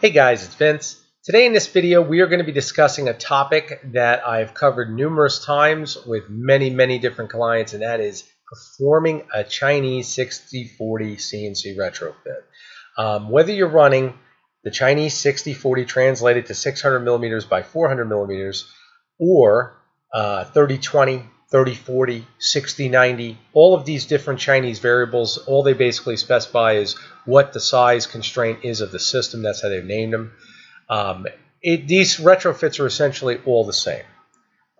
Hey guys, it's Vince. Today in this video, we are going to be discussing a topic that I've covered numerous times with many, many different clients, and that is performing a Chinese 6040 CNC retrofit. Um, whether you're running the Chinese 6040 translated to 600 millimeters by 400 millimeters or uh, 3020, 3040, 6090, all of these different Chinese variables, all they basically specify is what the size constraint is of the system. That's how they've named them. Um, it, these retrofits are essentially all the same.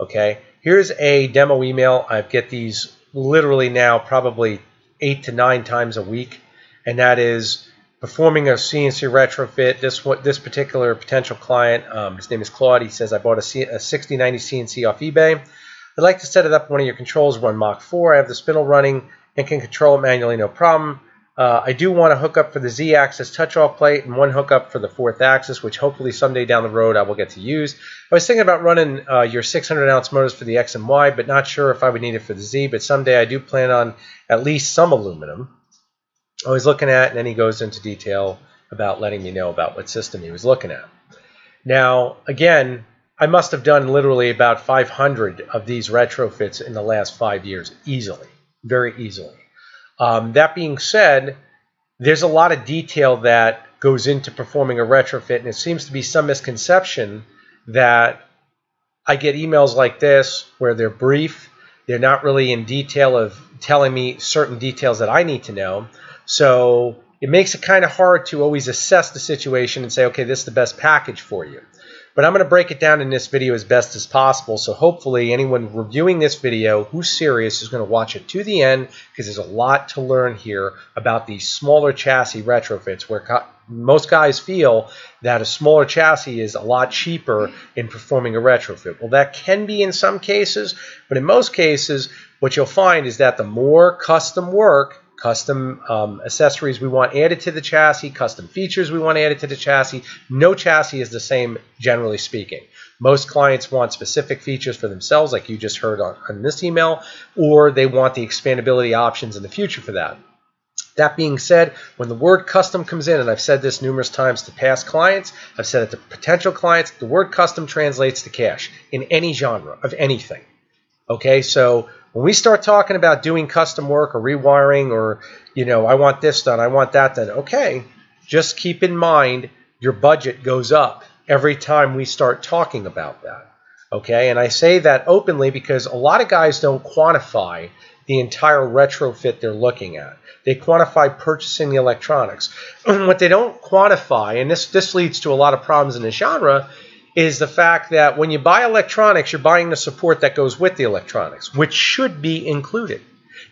Okay, here's a demo email. I get these literally now probably eight to nine times a week, and that is performing a CNC retrofit. This what this particular potential client, um, his name is Claude. He says I bought a, C, a 6090 CNC off eBay. I'd like to set it up one of your controls, run Mach 4. I have the spindle running and can control it manually, no problem. Uh, I do want to hook up for the Z-axis touch-off plate and one hookup for the fourth axis, which hopefully someday down the road I will get to use. I was thinking about running uh, your 600-ounce motors for the X and Y, but not sure if I would need it for the Z. But someday I do plan on at least some aluminum. I was looking at, and then he goes into detail about letting me know about what system he was looking at. Now, again, I must have done literally about 500 of these retrofits in the last five years, easily, very easily. Um, that being said, there's a lot of detail that goes into performing a retrofit, and it seems to be some misconception that I get emails like this where they're brief, they're not really in detail of telling me certain details that I need to know. So it makes it kind of hard to always assess the situation and say, okay, this is the best package for you. But I'm going to break it down in this video as best as possible. So hopefully anyone reviewing this video who's serious is going to watch it to the end because there's a lot to learn here about these smaller chassis retrofits where most guys feel that a smaller chassis is a lot cheaper in performing a retrofit. Well, that can be in some cases, but in most cases, what you'll find is that the more custom work custom um, accessories we want added to the chassis, custom features we want added to the chassis. No chassis is the same, generally speaking. Most clients want specific features for themselves, like you just heard on, on this email, or they want the expandability options in the future for that. That being said, when the word custom comes in, and I've said this numerous times to past clients, I've said it to potential clients, the word custom translates to cash in any genre of anything. Okay, so when we start talking about doing custom work or rewiring or, you know, I want this done, I want that done, okay, just keep in mind your budget goes up every time we start talking about that. Okay, and I say that openly because a lot of guys don't quantify the entire retrofit they're looking at. They quantify purchasing the electronics. what they don't quantify, and this, this leads to a lot of problems in the genre, is the fact that when you buy electronics, you're buying the support that goes with the electronics, which should be included.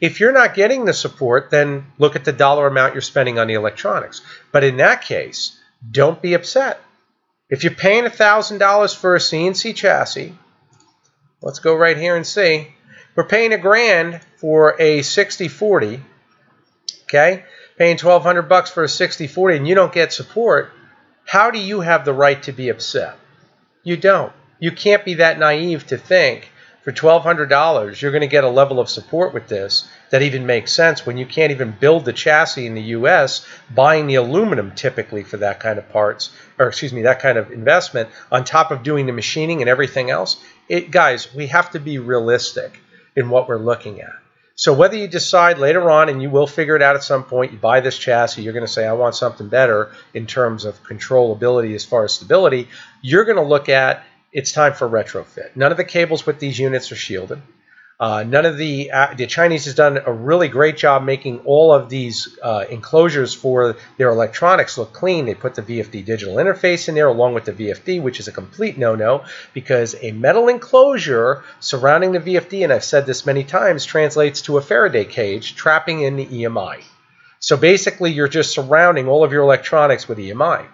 If you're not getting the support, then look at the dollar amount you're spending on the electronics. But in that case, don't be upset. If you're paying $1,000 for a CNC chassis, let's go right here and see. We're paying a grand for a 6040, okay? Paying 1200 bucks for a 6040 and you don't get support. How do you have the right to be upset? You don't. You can't be that naive to think for $1,200 you're going to get a level of support with this that even makes sense when you can't even build the chassis in the U.S. buying the aluminum typically for that kind of parts or excuse me that kind of investment on top of doing the machining and everything else. It guys, we have to be realistic in what we're looking at. So whether you decide later on, and you will figure it out at some point, you buy this chassis, you're going to say, I want something better in terms of controllability as far as stability, you're going to look at it's time for retrofit. None of the cables with these units are shielded. Uh, none of the uh, the Chinese has done a really great job making all of these uh, enclosures for their electronics look clean. They put the VFD digital interface in there along with the VFD, which is a complete no-no because a metal enclosure surrounding the VFD, and I've said this many times, translates to a Faraday cage trapping in the EMI. So basically, you're just surrounding all of your electronics with EMI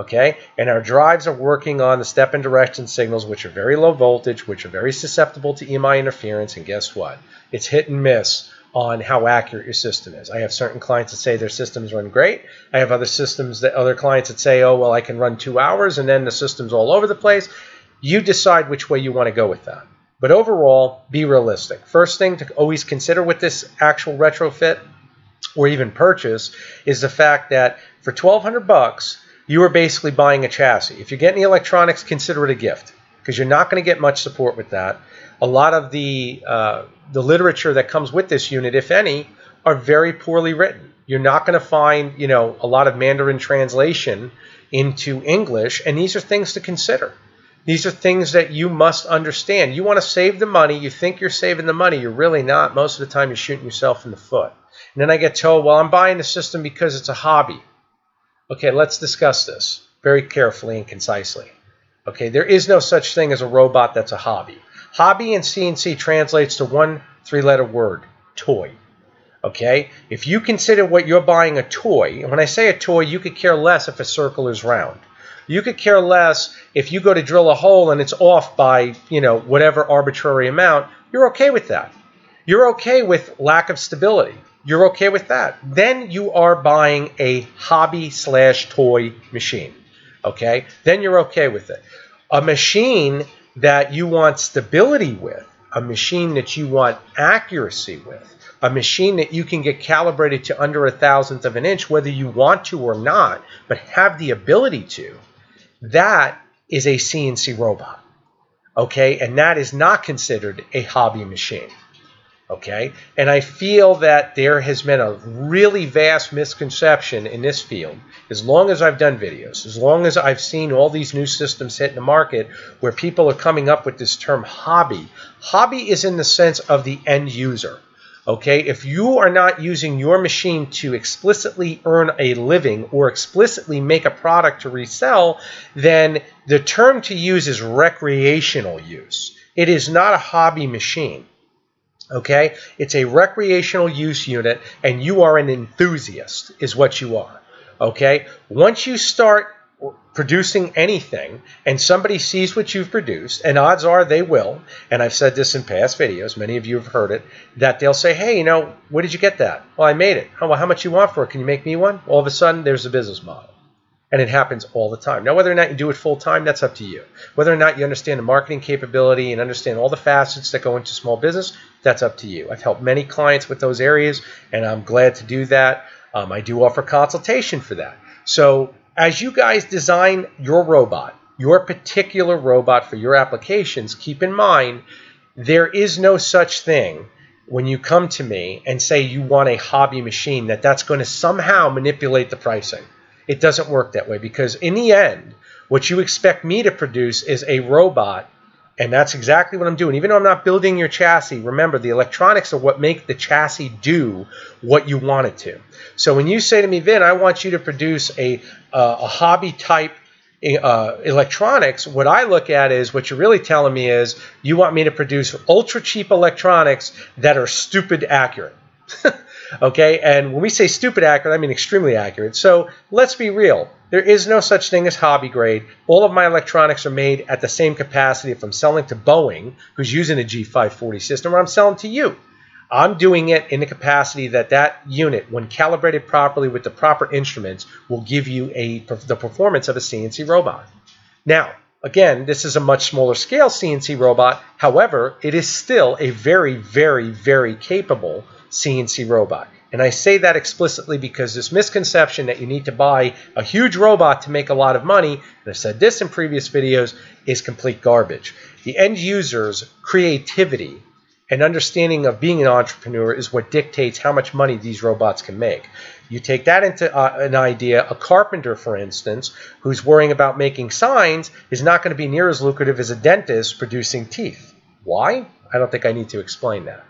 okay? And our drives are working on the step and direction signals, which are very low voltage, which are very susceptible to EMI interference, and guess what? It's hit and miss on how accurate your system is. I have certain clients that say their systems run great. I have other systems that other clients that say, oh, well, I can run two hours and then the system's all over the place. You decide which way you want to go with that. But overall, be realistic. First thing to always consider with this actual retrofit or even purchase is the fact that for 1200 bucks, you are basically buying a chassis. If you're getting electronics, consider it a gift because you're not going to get much support with that. A lot of the uh, the literature that comes with this unit, if any, are very poorly written. You're not going to find, you know, a lot of Mandarin translation into English, and these are things to consider. These are things that you must understand. You want to save the money. You think you're saving the money. You're really not. Most of the time, you're shooting yourself in the foot. And then I get told, well, I'm buying the system because it's a hobby. Okay, let's discuss this very carefully and concisely. Okay, there is no such thing as a robot that's a hobby. Hobby in CNC translates to one three letter word toy. Okay, if you consider what you're buying a toy, and when I say a toy, you could care less if a circle is round. You could care less if you go to drill a hole and it's off by, you know, whatever arbitrary amount. You're okay with that. You're okay with lack of stability. You're okay with that. Then you are buying a hobby slash toy machine. Okay? Then you're okay with it. A machine that you want stability with, a machine that you want accuracy with, a machine that you can get calibrated to under a thousandth of an inch, whether you want to or not, but have the ability to, that is a CNC robot. Okay, and that is not considered a hobby machine. Okay, and I feel that there has been a really vast misconception in this field. As long as I've done videos, as long as I've seen all these new systems hit the market where people are coming up with this term hobby, hobby is in the sense of the end user. Okay, if you are not using your machine to explicitly earn a living or explicitly make a product to resell, then the term to use is recreational use. It is not a hobby machine. Okay, it's a recreational use unit, and you are an enthusiast, is what you are. Okay, once you start producing anything and somebody sees what you've produced, and odds are they will, and I've said this in past videos, many of you have heard it, that they'll say, hey, you know, where did you get that? Well, I made it. Oh, well, how much you want for it? Can you make me one? All of a sudden, there's a business model. And it happens all the time. Now, whether or not you do it full time, that's up to you. Whether or not you understand the marketing capability and understand all the facets that go into small business, that's up to you. I've helped many clients with those areas, and I'm glad to do that. Um, I do offer consultation for that. So as you guys design your robot, your particular robot for your applications, keep in mind there is no such thing when you come to me and say you want a hobby machine that that's going to somehow manipulate the pricing. It doesn't work that way because in the end, what you expect me to produce is a robot and that's exactly what I'm doing. Even though I'm not building your chassis, remember the electronics are what make the chassis do what you want it to. So when you say to me, Vin, I want you to produce a, uh, a hobby type uh, electronics, what I look at is what you're really telling me is you want me to produce ultra cheap electronics that are stupid accurate. okay, and when we say stupid accurate, I mean extremely accurate. So let's be real. There is no such thing as hobby grade. All of my electronics are made at the same capacity if I'm selling to Boeing, who's using a G540 system, or I'm selling to you. I'm doing it in the capacity that that unit, when calibrated properly with the proper instruments, will give you a, the performance of a CNC robot. Now, again, this is a much smaller scale CNC robot. However, it is still a very, very, very capable CNC robot. And I say that explicitly because this misconception that you need to buy a huge robot to make a lot of money, and I've said this in previous videos, is complete garbage. The end user's creativity and understanding of being an entrepreneur is what dictates how much money these robots can make. You take that into uh, an idea, a carpenter, for instance, who's worrying about making signs, is not going to be near as lucrative as a dentist producing teeth. Why? I don't think I need to explain that.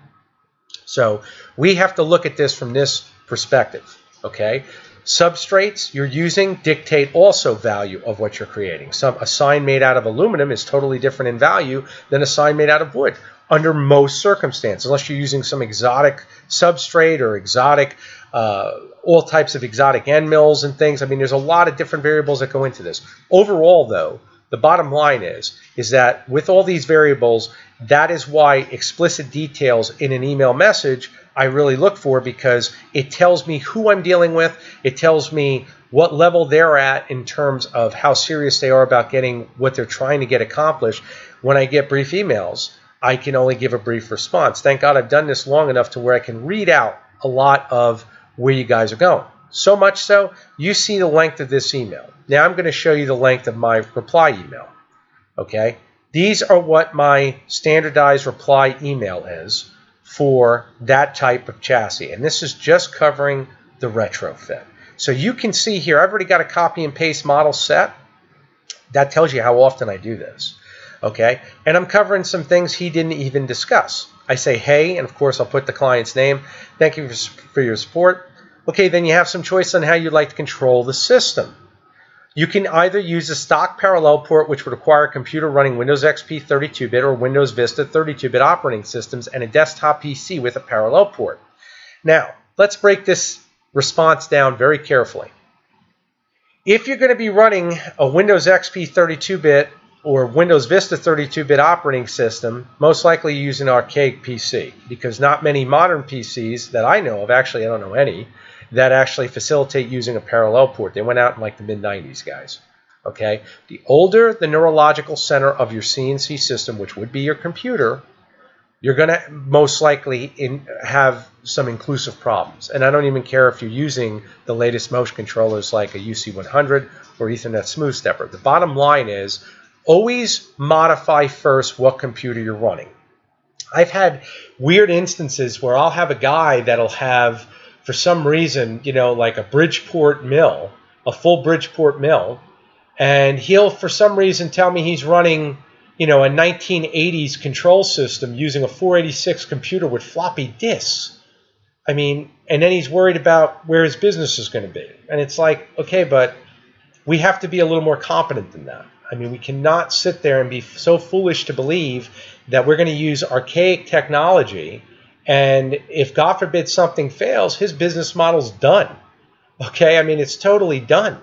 So we have to look at this from this perspective, okay? Substrates you're using dictate also value of what you're creating. Some, a sign made out of aluminum is totally different in value than a sign made out of wood under most circumstances, unless you're using some exotic substrate or exotic, uh, all types of exotic end mills and things. I mean, there's a lot of different variables that go into this. Overall, though, the bottom line is, is that with all these variables, that is why explicit details in an email message I really look for because it tells me who I'm dealing with. It tells me what level they're at in terms of how serious they are about getting what they're trying to get accomplished. When I get brief emails, I can only give a brief response. Thank God I've done this long enough to where I can read out a lot of where you guys are going. So much so, you see the length of this email. Now I'm going to show you the length of my reply email. Okay, these are what my standardized reply email is for that type of chassis. And this is just covering the retrofit. So you can see here, I've already got a copy and paste model set. That tells you how often I do this. Okay, and I'm covering some things he didn't even discuss. I say, hey, and of course I'll put the client's name. Thank you for your support. Okay, then you have some choice on how you'd like to control the system. You can either use a stock parallel port, which would require a computer running Windows XP 32-bit or Windows Vista 32-bit operating systems and a desktop PC with a parallel port. Now, let's break this response down very carefully. If you're going to be running a Windows XP 32-bit or Windows Vista 32-bit operating system, most likely use an archaic PC, because not many modern PCs that I know of, actually I don't know any, that actually facilitate using a parallel port. They went out in like the mid 90s, guys. Okay? The older the neurological center of your CNC system, which would be your computer, you're going to most likely in, have some inclusive problems. And I don't even care if you're using the latest motion controllers like a UC100 or Ethernet Smooth Stepper. The bottom line is always modify first what computer you're running. I've had weird instances where I'll have a guy that'll have for some reason, you know, like a Bridgeport mill, a full Bridgeport mill, and he'll for some reason tell me he's running, you know, a 1980s control system using a 486 computer with floppy disks. I mean, and then he's worried about where his business is going to be. And it's like, okay, but we have to be a little more competent than that. I mean, we cannot sit there and be so foolish to believe that we're going to use archaic technology and if God forbid something fails, his business model's done. Okay, I mean, it's totally done.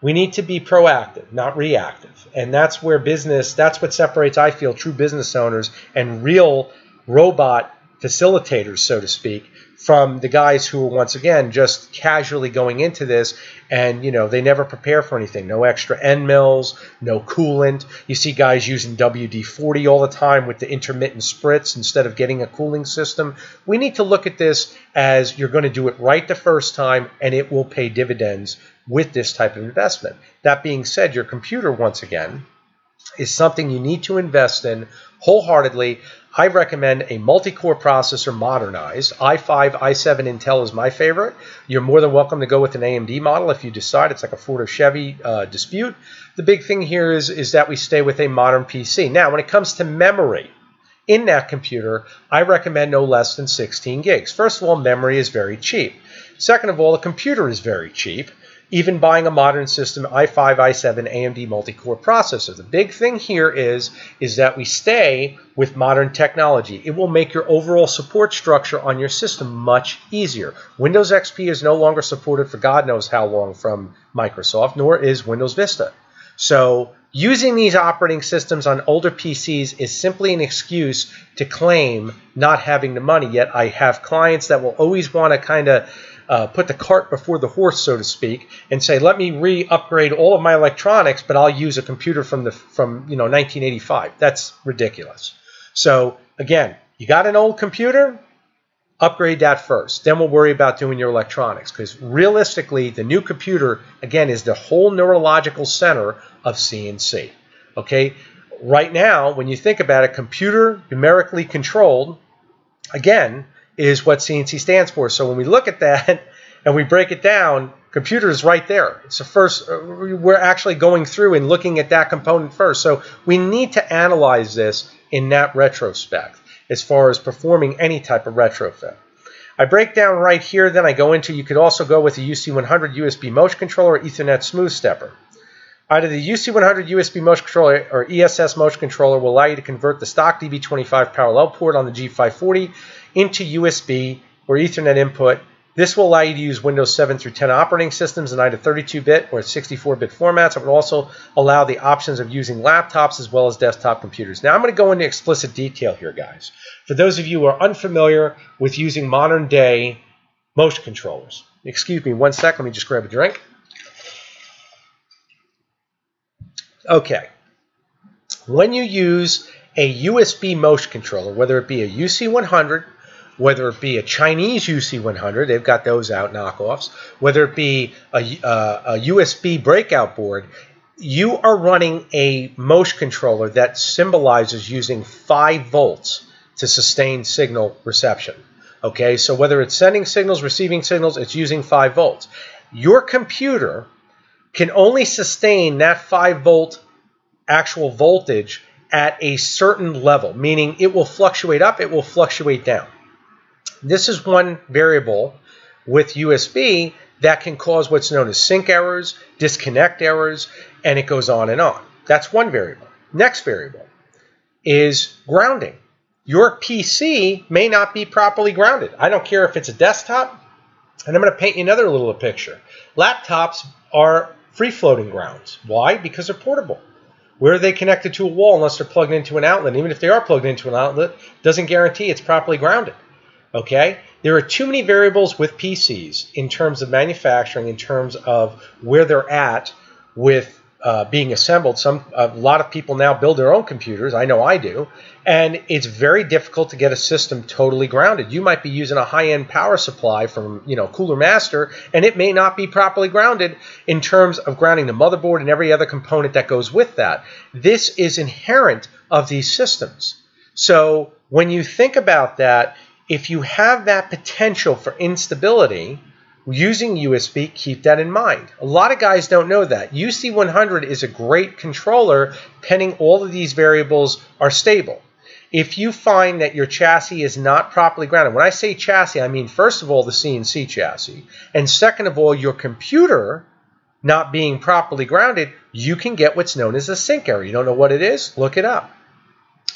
We need to be proactive, not reactive. And that's where business, that's what separates, I feel, true business owners and real robot facilitators, so to speak, from the guys who are once again just casually going into this and you know they never prepare for anything. No extra end mills no coolant. You see guys using wd-40 all the time with the intermittent spritz instead of getting a cooling system. We need to look at this as you're going to do it right the first time and it will pay dividends with this type of investment. That being said your computer once again is something you need to invest in wholeheartedly I recommend a multi-core processor modernized. i5, i7 Intel is my favorite. You're more than welcome to go with an AMD model if you decide. It's like a Ford or Chevy uh, dispute. The big thing here is, is that we stay with a modern PC. Now, when it comes to memory, in that computer, I recommend no less than 16 gigs. First of all, memory is very cheap. Second of all, the computer is very cheap even buying a modern system i5, i7, AMD multi-core processor. The big thing here is, is that we stay with modern technology. It will make your overall support structure on your system much easier. Windows XP is no longer supported for God knows how long from Microsoft, nor is Windows Vista. So using these operating systems on older PCs is simply an excuse to claim not having the money. Yet I have clients that will always want to kind of uh, put the cart before the horse, so to speak, and say, let me re-upgrade all of my electronics, but I'll use a computer from the from you know 1985. That's ridiculous. So again, you got an old computer, upgrade that first. Then we'll worry about doing your electronics because realistically, the new computer again is the whole neurological center of CNC. Okay, right now, when you think about it, computer numerically controlled, again, is what CNC stands for. So when we look at that and we break it down, computer is right there. It's the first, uh, we're actually going through and looking at that component first. So we need to analyze this in that retrospect as far as performing any type of retrofit. I break down right here, then I go into, you could also go with a UC100 USB motion controller or Ethernet smooth stepper. Either the UC100 USB motion controller or ESS motion controller will allow you to convert the stock DB25 parallel port on the G540 into USB or Ethernet input. This will allow you to use Windows 7 through 10 operating systems in either 32-bit or 64-bit formats. It will also allow the options of using laptops as well as desktop computers. Now I'm going to go into explicit detail here, guys. For those of you who are unfamiliar with using modern-day motion controllers. Excuse me one sec. Let me just grab a drink. Okay. When you use a USB motion controller, whether it be a UC100, whether it be a Chinese UC100, they've got those out knockoffs, whether it be a, a USB breakout board, you are running a motion controller that symbolizes using 5 volts to sustain signal reception. Okay, so whether it's sending signals, receiving signals, it's using 5 volts. Your computer can only sustain that 5 volt actual voltage at a certain level, meaning it will fluctuate up, it will fluctuate down. This is one variable with USB that can cause what's known as sync errors, disconnect errors, and it goes on and on. That's one variable. Next variable is grounding. Your PC may not be properly grounded. I don't care if it's a desktop, and I'm going to paint you another little picture. Laptops are free floating grounds. Why? Because they're portable. Where are they connected to a wall unless they're plugged into an outlet? Even if they are plugged into an outlet, doesn't guarantee it's properly grounded. Okay? There are too many variables with PCs in terms of manufacturing, in terms of where they're at with uh, being assembled. Some a lot of people now build their own computers. I know I do, and it's very difficult to get a system totally grounded. You might be using a high-end power supply from you know Cooler Master, and it may not be properly grounded in terms of grounding the motherboard and every other component that goes with that. This is inherent of these systems. So when you think about that, if you have that potential for instability using USB, keep that in mind. A lot of guys don't know that. UC100 is a great controller pending all of these variables are stable. If you find that your chassis is not properly grounded, when I say chassis, I mean first of all the CNC chassis, and second of all your computer not being properly grounded, you can get what's known as a sync error. You don't know what it is? Look it up.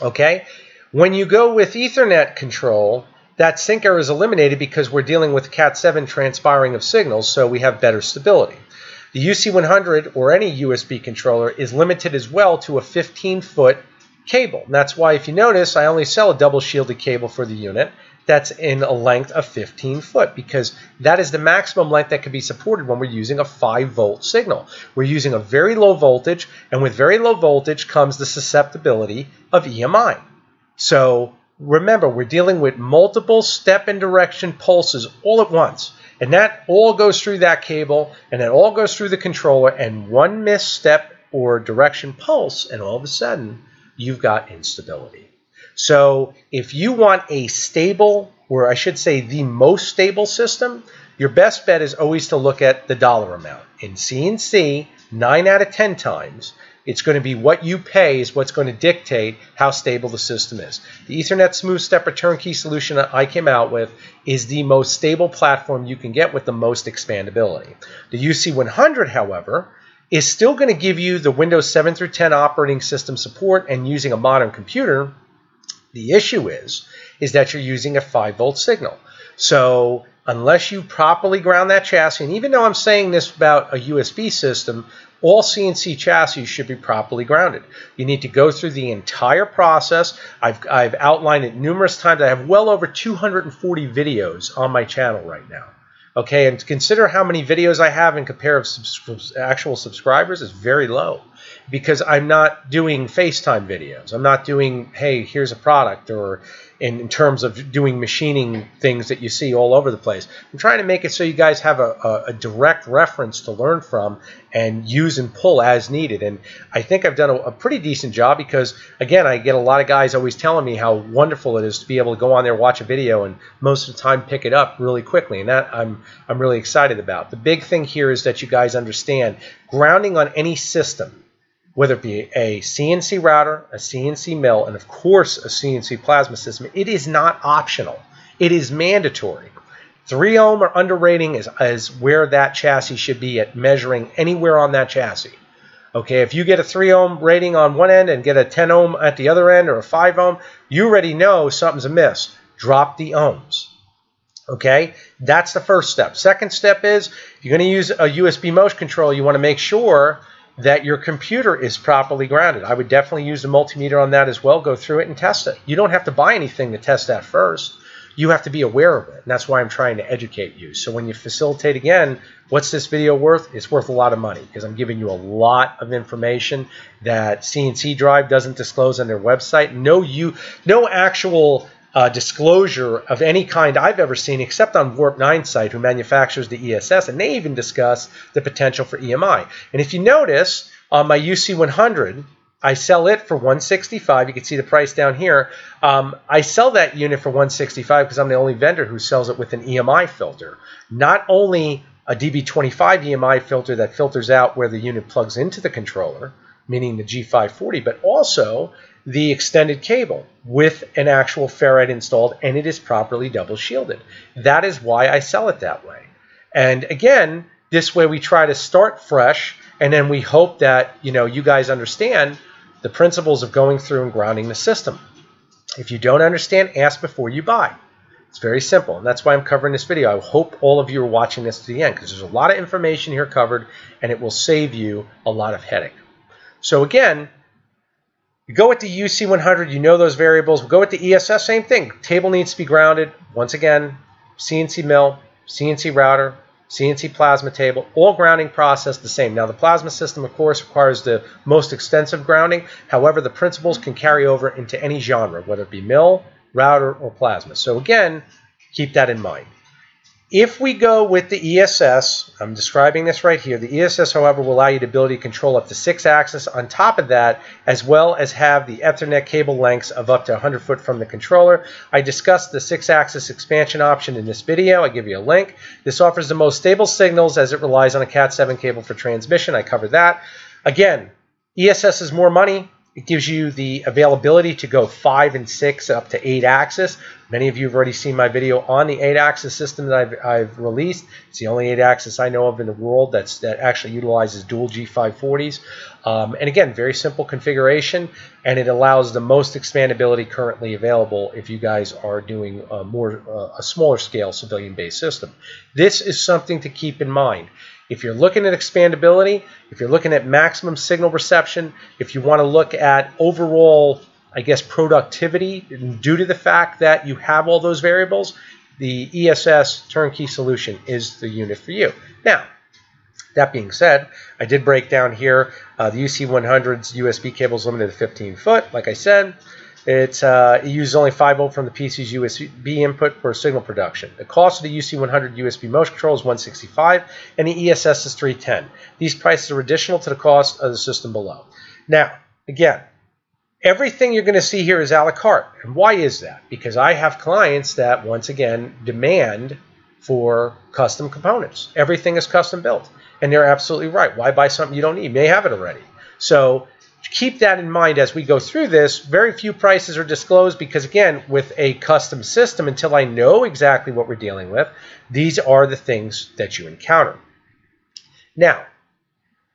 Okay? When you go with Ethernet control, that sync error is eliminated because we're dealing with Cat7 transpiring of signals, so we have better stability. The UC100 or any USB controller is limited as well to a 15 foot cable. And that's why if you notice, I only sell a double shielded cable for the unit that's in a length of 15 foot because that is the maximum length that can be supported when we're using a 5 volt signal. We're using a very low voltage, and with very low voltage comes the susceptibility of EMI. So remember, we're dealing with multiple step and direction pulses all at once. And that all goes through that cable, and it all goes through the controller, and one misstep or direction pulse, and all of a sudden, you've got instability. So if you want a stable, or I should say the most stable system, your best bet is always to look at the dollar amount. In CNC, 9 out of 10 times, it's going to be what you pay is what's going to dictate how stable the system is. The Ethernet Smooth Stepper turnkey solution that I came out with is the most stable platform you can get with the most expandability. The UC100, however, is still going to give you the Windows 7 through 10 operating system support and using a modern computer. The issue is, is that you're using a 5 volt signal. So unless you properly ground that chassis, and even though I'm saying this about a USB system, all CNC chassis should be properly grounded. You need to go through the entire process. I've, I've outlined it numerous times. I have well over 240 videos on my channel right now. Okay, and consider how many videos I have in compare of subs actual subscribers is very low because I'm not doing FaceTime videos. I'm not doing, hey, here's a product or in, in, terms of doing machining things that you see all over the place. I'm trying to make it so you guys have a, a, a, direct reference to learn from and use and pull as needed. And I think I've done a, a, pretty decent job because, again, I get a lot of guys always telling me how wonderful it is to be able to go on there, watch a video, and most of the time pick it up really quickly. And that I'm, I'm really excited about. The big thing here is that you guys understand grounding on any system whether it be a CNC router, a CNC mill, and of course a CNC plasma system, it is not optional. It is mandatory. 3 ohm or under rating is, is where that chassis should be at measuring anywhere on that chassis. Okay, if you get a 3 ohm rating on one end and get a 10 ohm at the other end or a 5 ohm, you already know something's amiss. Drop the ohms. Okay, that's the first step. Second step is you're going to use a USB motion control, you want to make sure that your computer is properly grounded. I would definitely use a multimeter on that as well. Go through it and test it. You don't have to buy anything to test that first. You have to be aware of it. And that's why I'm trying to educate you. So when you facilitate again, what's this video worth? It's worth a lot of money because I'm giving you a lot of information that CNC Drive doesn't disclose on their website. No, you, no actual uh, disclosure of any kind I've ever seen, except on Warp 9 site, who manufactures the ESS, and they even discuss the potential for EMI. And if you notice on my UC100, I sell it for 165. You can see the price down here. Um, I sell that unit for 165 because I'm the only vendor who sells it with an EMI filter. Not only a DB25 EMI filter that filters out where the unit plugs into the controller, meaning the G540, but also the extended cable with an actual ferrite installed and it is properly double shielded. That is why I sell it that way. And again, this way we try to start fresh and then we hope that, you know, you guys understand the principles of going through and grounding the system. If you don't understand, ask before you buy. It's very simple, and that's why I'm covering this video. I hope all of you are watching this to the end because there's a lot of information here covered and it will save you a lot of headache. So again, you go with the UC100, you know those variables. We go with the ESS, same thing. Table needs to be grounded. Once again, CNC mill, CNC router, CNC plasma table, all grounding process the same. Now the plasma system, of course, requires the most extensive grounding. However, the principles can carry over into any genre, whether it be mill, router, or plasma. So again, keep that in mind. If we go with the ESS, I'm describing this right here, the ESS, however, will allow you the ability to control up to six axes on top of that, as well as have the Ethernet cable lengths of up to 100 foot from the controller. I discussed the six axis expansion option in this video. I give you a link. This offers the most stable signals as it relies on a Cat7 cable for transmission. I cover that. Again, ESS is more money. It gives you the availability to go 5 and 6 up to 8 axis. Many of you have already seen my video on the 8 axis system that I've, I've released. It's the only 8 axis I know of in the world that's, that actually utilizes dual G540s. Um, and again, very simple configuration, and it allows the most expandability currently available if you guys are doing a, more, uh, a smaller scale civilian-based system. This is something to keep in mind. If you're looking at expandability, if you're looking at maximum signal reception, if you want to look at overall, I guess, productivity due to the fact that you have all those variables, the ESS turnkey solution is the unit for you. Now, that being said, I did break down here uh, the UC100's USB cables limited to 15 foot, like I said. Uh, it uses only 5 volt from the PC's USB input for signal production. The cost of the UC100 USB motion control is 165 and the ESS is 310. These prices are additional to the cost of the system below. Now, again, everything you're going to see here is a la carte. And why is that? Because I have clients that, once again, demand for custom components. Everything is custom built. And they're absolutely right. Why buy something you don't need? You may have it already. So keep that in mind as we go through this. Very few prices are disclosed because, again, with a custom system, until I know exactly what we're dealing with, these are the things that you encounter. Now,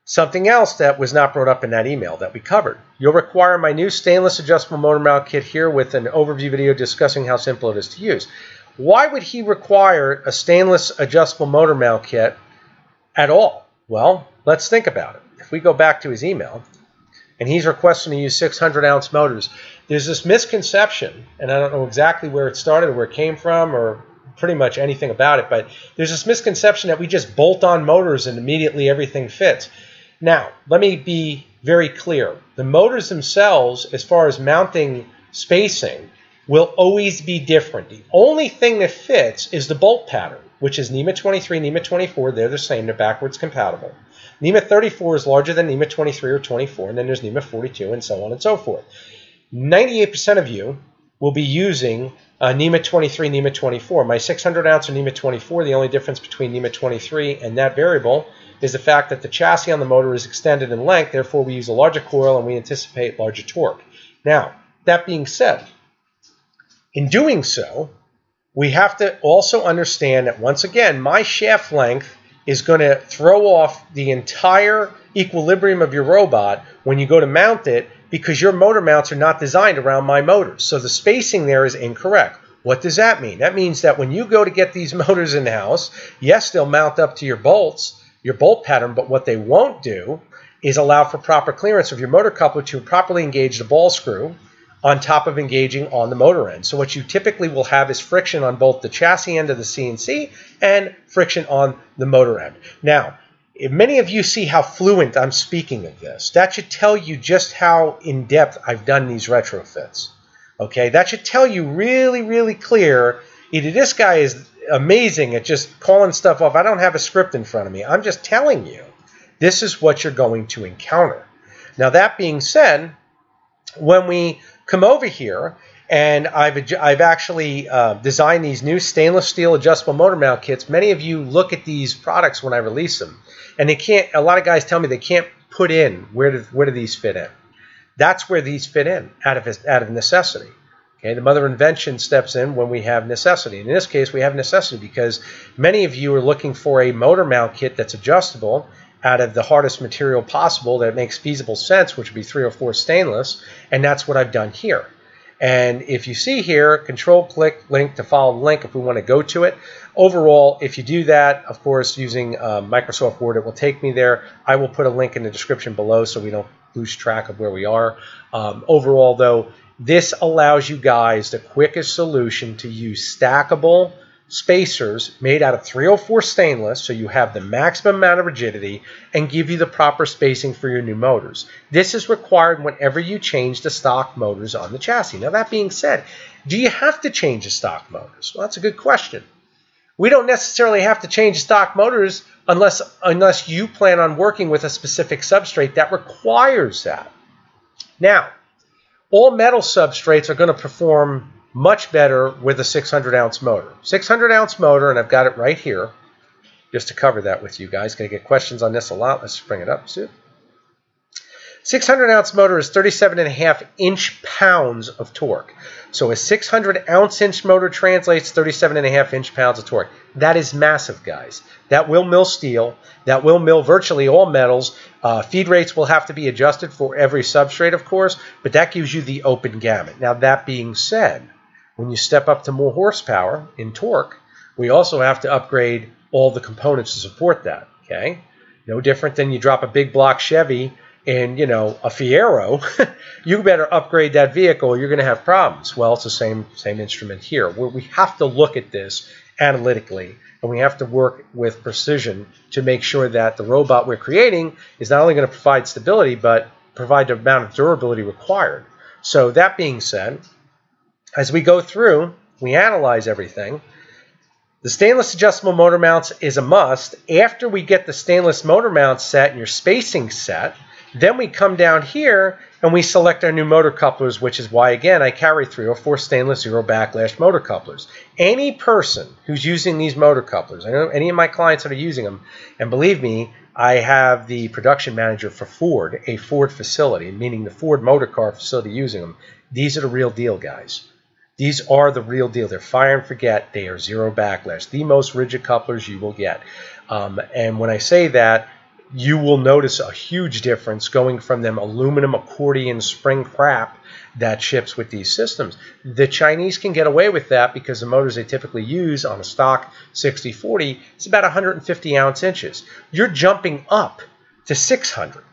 something else that was not brought up in that email that we covered. You'll require my new stainless adjustable motor mount kit here with an overview video discussing how simple it is to use. Why would he require a stainless adjustable motor mount kit at all? Well, let's think about it. If we go back to his email, and he's requesting to use 600 ounce motors. There's this misconception, and I don't know exactly where it started or where it came from or pretty much anything about it, but there's this misconception that we just bolt on motors and immediately everything fits. Now, let me be very clear. The motors themselves, as far as mounting spacing, will always be different. The only thing that fits is the bolt pattern, which is NEMA 23, NEMA 24. They're the same. They're backwards compatible. NEMA 34 is larger than NEMA 23 or 24, and then there's NEMA 42, and so on and so forth. 98% of you will be using uh, NEMA 23, NEMA 24. My 600 ounce of NEMA 24, the only difference between NEMA 23 and that variable is the fact that the chassis on the motor is extended in length, therefore we use a larger coil and we anticipate larger torque. Now, that being said, in doing so, we have to also understand that once again, my shaft length is going to throw off the entire equilibrium of your robot when you go to mount it because your motor mounts are not designed around my motors. So the spacing there is incorrect. What does that mean? That means that when you go to get these motors in the house, yes, they'll mount up to your bolts, your bolt pattern, but what they won't do is allow for proper clearance of your motor coupler to properly engage the ball screw on top of engaging on the motor end. So what you typically will have is friction on both the chassis end of the CNC and friction on the motor end. Now, if many of you see how fluent I'm speaking of this, that should tell you just how in depth I've done these retrofits. Okay, that should tell you really, really clear either this guy is amazing at just calling stuff off. I don't have a script in front of me. I'm just telling you this is what you're going to encounter. Now, that being said, when we come over here and I've, I've actually uh, designed these new stainless steel adjustable motor mount kits. Many of you look at these products when I release them, and they can't. A lot of guys tell me they can't put in where do, where do these fit in. That's where these fit in out of out of necessity. Okay, the mother invention steps in when we have necessity. And In this case, we have necessity because many of you are looking for a motor mount kit that's adjustable out of the hardest material possible that makes feasible sense, which would be 304 stainless, and that's what I've done here. And if you see here, control click link to follow the link if we want to go to it. Overall, if you do that, of course, using uh, Microsoft Word, it will take me there. I will put a link in the description below so we don't lose track of where we are. Um, overall, though, this allows you guys the quickest solution to use stackable spacers made out of 304 stainless so you have the maximum amount of rigidity and give you the proper spacing for your new motors. This is required whenever you change the stock motors on the chassis. Now that being said, do you have to change the stock motors? Well, that's a good question. We don't necessarily have to change stock motors unless unless you plan on working with a specific substrate that requires that. Now, all metal substrates are going to perform much better with a 600 ounce motor. 600 ounce motor, and I've got it right here, just to cover that with you guys. Going to get questions on this a lot. Let's bring it up. See? 600 ounce motor is 37 and a half inch pounds of torque. So a 600 ounce inch motor translates 37 and a half inch pounds of torque. That is massive, guys. That will mill steel. That will mill virtually all metals. Uh, feed rates will have to be adjusted for every substrate, of course, but that gives you the open gamut. Now, that being said, when you step up to more horsepower in torque, we also have to upgrade all the components to support that. Okay, no different than you drop a big block Chevy in, you know, a Fiero. you better upgrade that vehicle. You're going to have problems. Well, it's the same same instrument here. We have to look at this analytically and we have to work with precision to make sure that the robot we're creating is not only going to provide stability but provide the amount of durability required. So that being said, as we go through, we analyze everything. The stainless adjustable motor mounts is a must. After we get the stainless motor mount set and your spacing set, then we come down here and we select our new motor couplers, which is why, again, I carry 304 stainless zero backlash motor couplers. Any person who's using these motor couplers, I know any of my clients that are using them, and believe me, I have the production manager for Ford, a Ford facility, meaning the Ford motor car facility using them. These are the real deal, guys. These are the real deal. They're fire and forget. They are zero backlash. The most rigid couplers you will get. Um, and when I say that, you will notice a huge difference going from them aluminum accordion spring crap that ships with these systems. The Chinese can get away with that because the motors they typically use on a stock 6040 is about 150 ounce inches. You're jumping up to 600.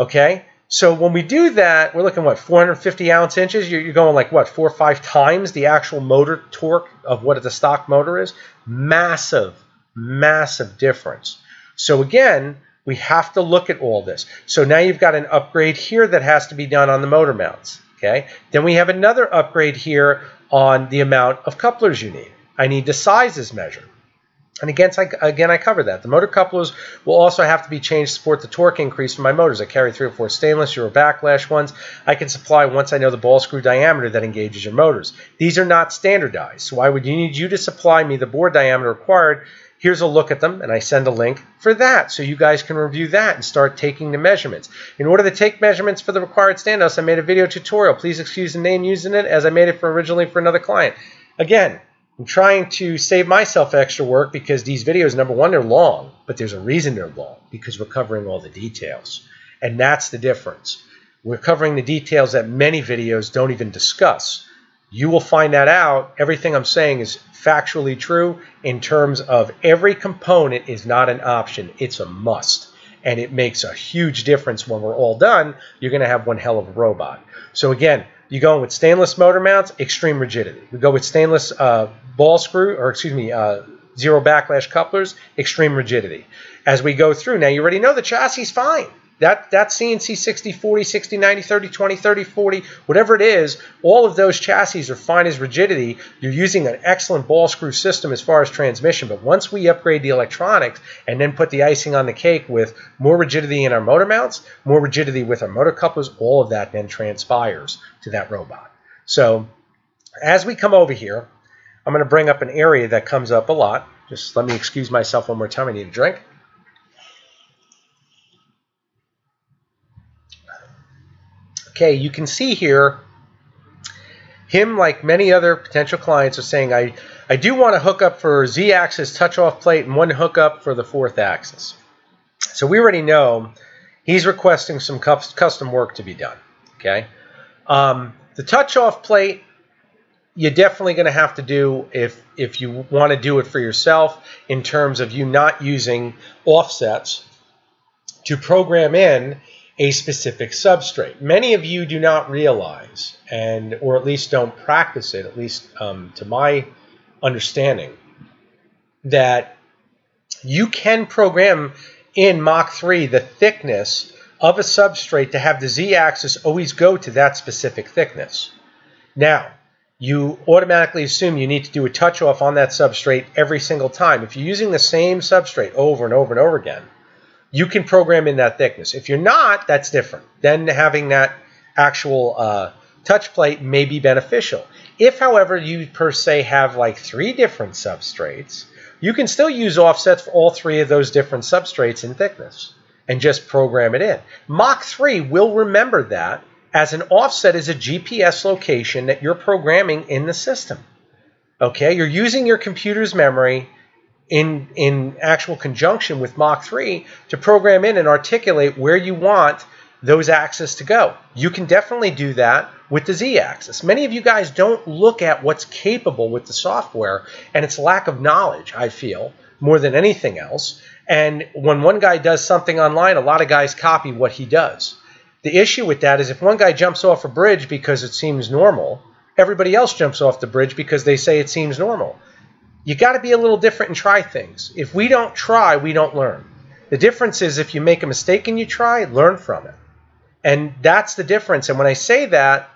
Okay? So when we do that, we're looking what 450 ounce inches. You're, you're, going like what four or five times the actual motor torque of what the stock motor is. Massive, massive difference. So again, we have to look at all this. So now you've got an upgrade here that has to be done on the motor mounts. Okay. Then we have another upgrade here on the amount of couplers you need. I need the sizes measured. And again, I, again, I cover that. The motor couplers will also have to be changed to support the torque increase for my motors. I carry three or four stainless, zero backlash ones. I can supply once I know the ball screw diameter that engages your motors. These are not standardized, so I would you need you to supply me the bore diameter required. Here's a look at them, and I send a link for that, so you guys can review that and start taking the measurements. In order to take measurements for the required standoffs, I made a video tutorial. Please excuse the name using it, as I made it for originally for another client. Again, I'm trying to save myself extra work because these videos, number one, they're long, but there's a reason they're long because we're covering all the details. And that's the difference. We're covering the details that many videos don't even discuss. You will find that out. Everything I'm saying is factually true in terms of every component is not an option, it's a must. And it makes a huge difference when we're all done. You're going to have one hell of a robot. So, again, you go with stainless motor mounts, extreme rigidity. We go with stainless uh, ball screw, or excuse me, uh, zero backlash couplers, extreme rigidity. As we go through, now you already know the chassis is fine. that, that CNC 60, 40, 60, 90, 30, 20, 30, 40, whatever it is, all of those chassis are fine as rigidity. You're using an excellent ball screw system as far as transmission. But once we upgrade the electronics and then put the icing on the cake with more rigidity in our motor mounts, more rigidity with our motor couplers, all of that then transpires to that robot. So as we come over here, I'm going to bring up an area that comes up a lot. Just let me excuse myself one more time. I need a drink. Okay, you can see here, him, like many other potential clients, are saying, I, I do want to hook up for Z-axis touch-off plate and one hookup for the fourth axis. So we already know he's requesting some custom work to be done. Okay, um, The touch-off plate, you're definitely going to have to do if, if you want to do it for yourself in terms of you not using offsets to program in a specific substrate. Many of you do not realize, and or at least don't practice it, at least um, to my understanding, that you can program in Mach 3 the thickness of a substrate to have the z-axis always go to that specific thickness. Now, you automatically assume you need to do a touch off on that substrate every single time. If you're using the same substrate over and over and over again, you can program in that thickness. If you're not, that's different. Then having that actual uh, touch plate may be beneficial. If, however, you per se have like three different substrates, you can still use offsets for all three of those different substrates in thickness and just program it in. Mach 3 will remember that as an offset is a GPS location that you're programming in the system. Okay, you're using your computer's memory in, in actual conjunction with Mach 3 to program in and articulate where you want those axes to go. You can definitely do that with the z-axis. Many of you guys don't look at what's capable with the software and its lack of knowledge, I feel, more than anything else. And when one guy does something online, a lot of guys copy what he does. The issue with that is if one guy jumps off a bridge because it seems normal, everybody else jumps off the bridge because they say it seems normal. You got to be a little different and try things. If we don't try, we don't learn. The difference is if you make a mistake and you try, learn from it. And that's the difference. And when I say that,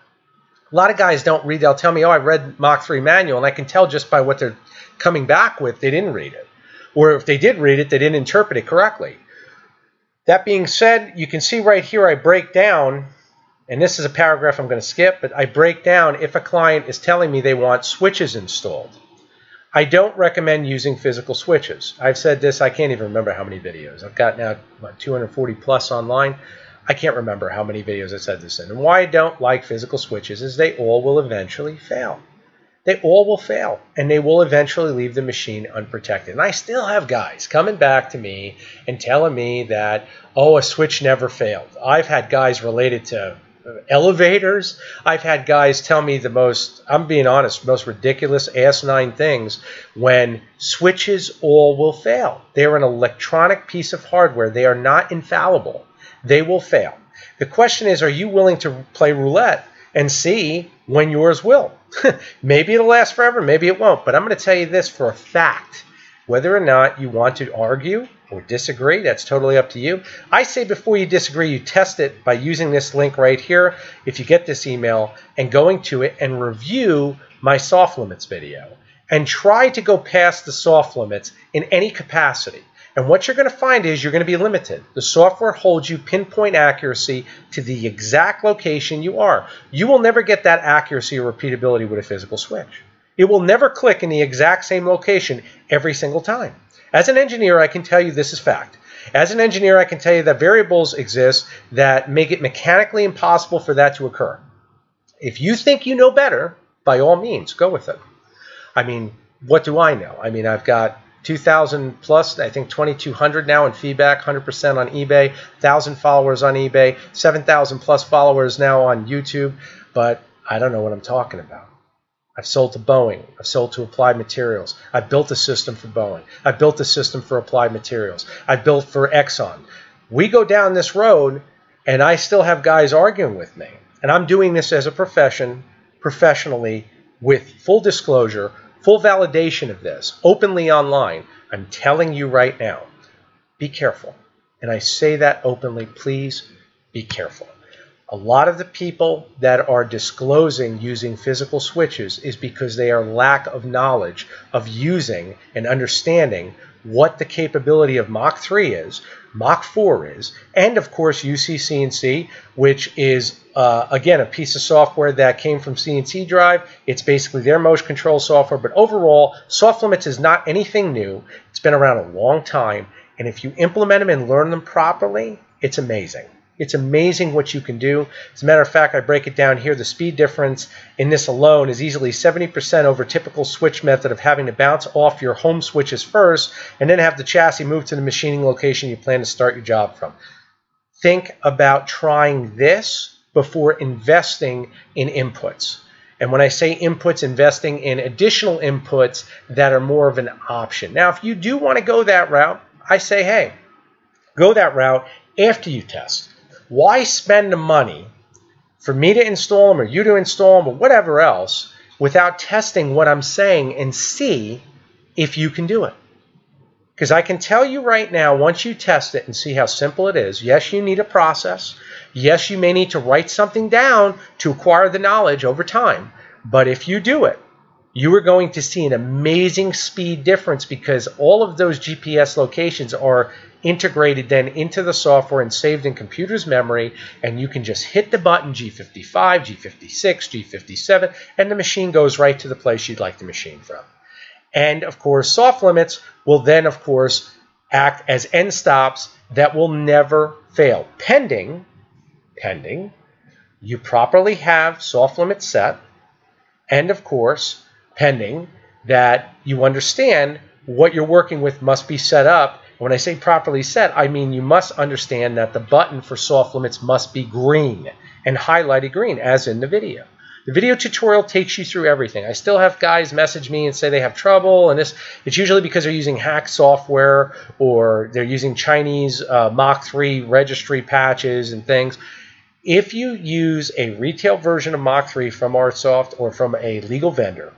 a lot of guys don't read. They'll tell me, oh, I read Mach 3 manual, and I can tell just by what they're coming back with, they didn't read it. Or if they did read it, they didn't interpret it correctly. That being said, you can see right here I break down, and this is a paragraph I'm going to skip, but I break down if a client is telling me they want switches installed. I don't recommend using physical switches. I've said this, I can't even remember how many videos. I've got now what, 240 plus online. I can't remember how many videos I said this in. And why I don't like physical switches is they all will eventually fail. They all will fail, and they will eventually leave the machine unprotected. And I still have guys coming back to me and telling me that, oh, a switch never failed. I've had guys related to uh, elevators. I've had guys tell me the most, I'm being honest, most ridiculous asinine things when switches all will fail. They're an electronic piece of hardware. They are not infallible. They will fail. The question is, are you willing to play roulette and see when yours will? maybe it'll last forever, maybe it won't. But I'm going to tell you this for a fact. Whether or not you want to argue or disagree. That's totally up to you. I say before you disagree, you test it by using this link right here if you get this email and going to it and review my soft limits video and try to go past the soft limits in any capacity. And what you're going to find is you're going to be limited. The software holds you pinpoint accuracy to the exact location you are. You will never get that accuracy or repeatability with a physical switch. It will never click in the exact same location every single time. As an engineer, I can tell you this is fact. As an engineer, I can tell you that variables exist that make it mechanically impossible for that to occur. If you think you know better, by all means, go with it. I mean, what do I know? I mean, I've got 2,000 plus, I think 2,200 now in feedback, 100% on eBay, 1,000 followers on eBay, 7,000 plus followers now on YouTube, but I don't know what I'm talking about. I've sold to Boeing. I've sold to Applied Materials. I've built a system for Boeing. I've built a system for Applied Materials. I've built for Exxon. We go down this road, and I still have guys arguing with me. And I'm doing this as a profession, professionally, with full disclosure, full validation of this, openly online. I'm telling you right now, be careful. and I say that openly, please be careful. A lot of the people that are disclosing using physical switches is because they are lack of knowledge of using and understanding what the capability of Mach 3 is, Mach 4 is, and of course UCCNC, which is uh, again a piece of software that came from CNC Drive. It's basically their motion control software, but overall, soft limits is not anything new. It's been around a long time, and if you implement them and learn them properly, it's amazing. It's amazing what you can do. As a matter of fact, I break it down here. The speed difference in this alone is easily 70% over typical switch method of having to bounce off your home switches first and then have the chassis move to the machining location you plan to start your job from. Think about trying this before investing in inputs. And when I say inputs, investing in additional inputs that are more of an option. Now, if you do want to go that route, I say, hey, go that route after you test. Why spend the money for me to install them or you to install them or whatever else without testing what I'm saying and see if you can do it? Because I can tell you right now, once you test it and see how simple it is, yes, you need a process. Yes, you may need to write something down to acquire the knowledge over time. But if you do it, you are going to see an amazing speed difference because all of those GPS locations are integrated then into the software and saved in computer's memory and you can just hit the button G55, G56, G57 and the machine goes right to the place you'd like the machine from. And of course soft limits will then of course act as end stops that will never fail. Pending pending you properly have soft limits set. And of course pending that you understand what you're working with must be set up. When I say properly set, I mean you must understand that the button for soft limits must be green and highlighted green, as in the video. The video tutorial takes you through everything. I still have guys message me and say they have trouble, and this it's usually because they're using hack software or they're using Chinese uh, Mach 3 registry patches and things. If you use a retail version of Mach 3 from Artsoft or from a legal vendor,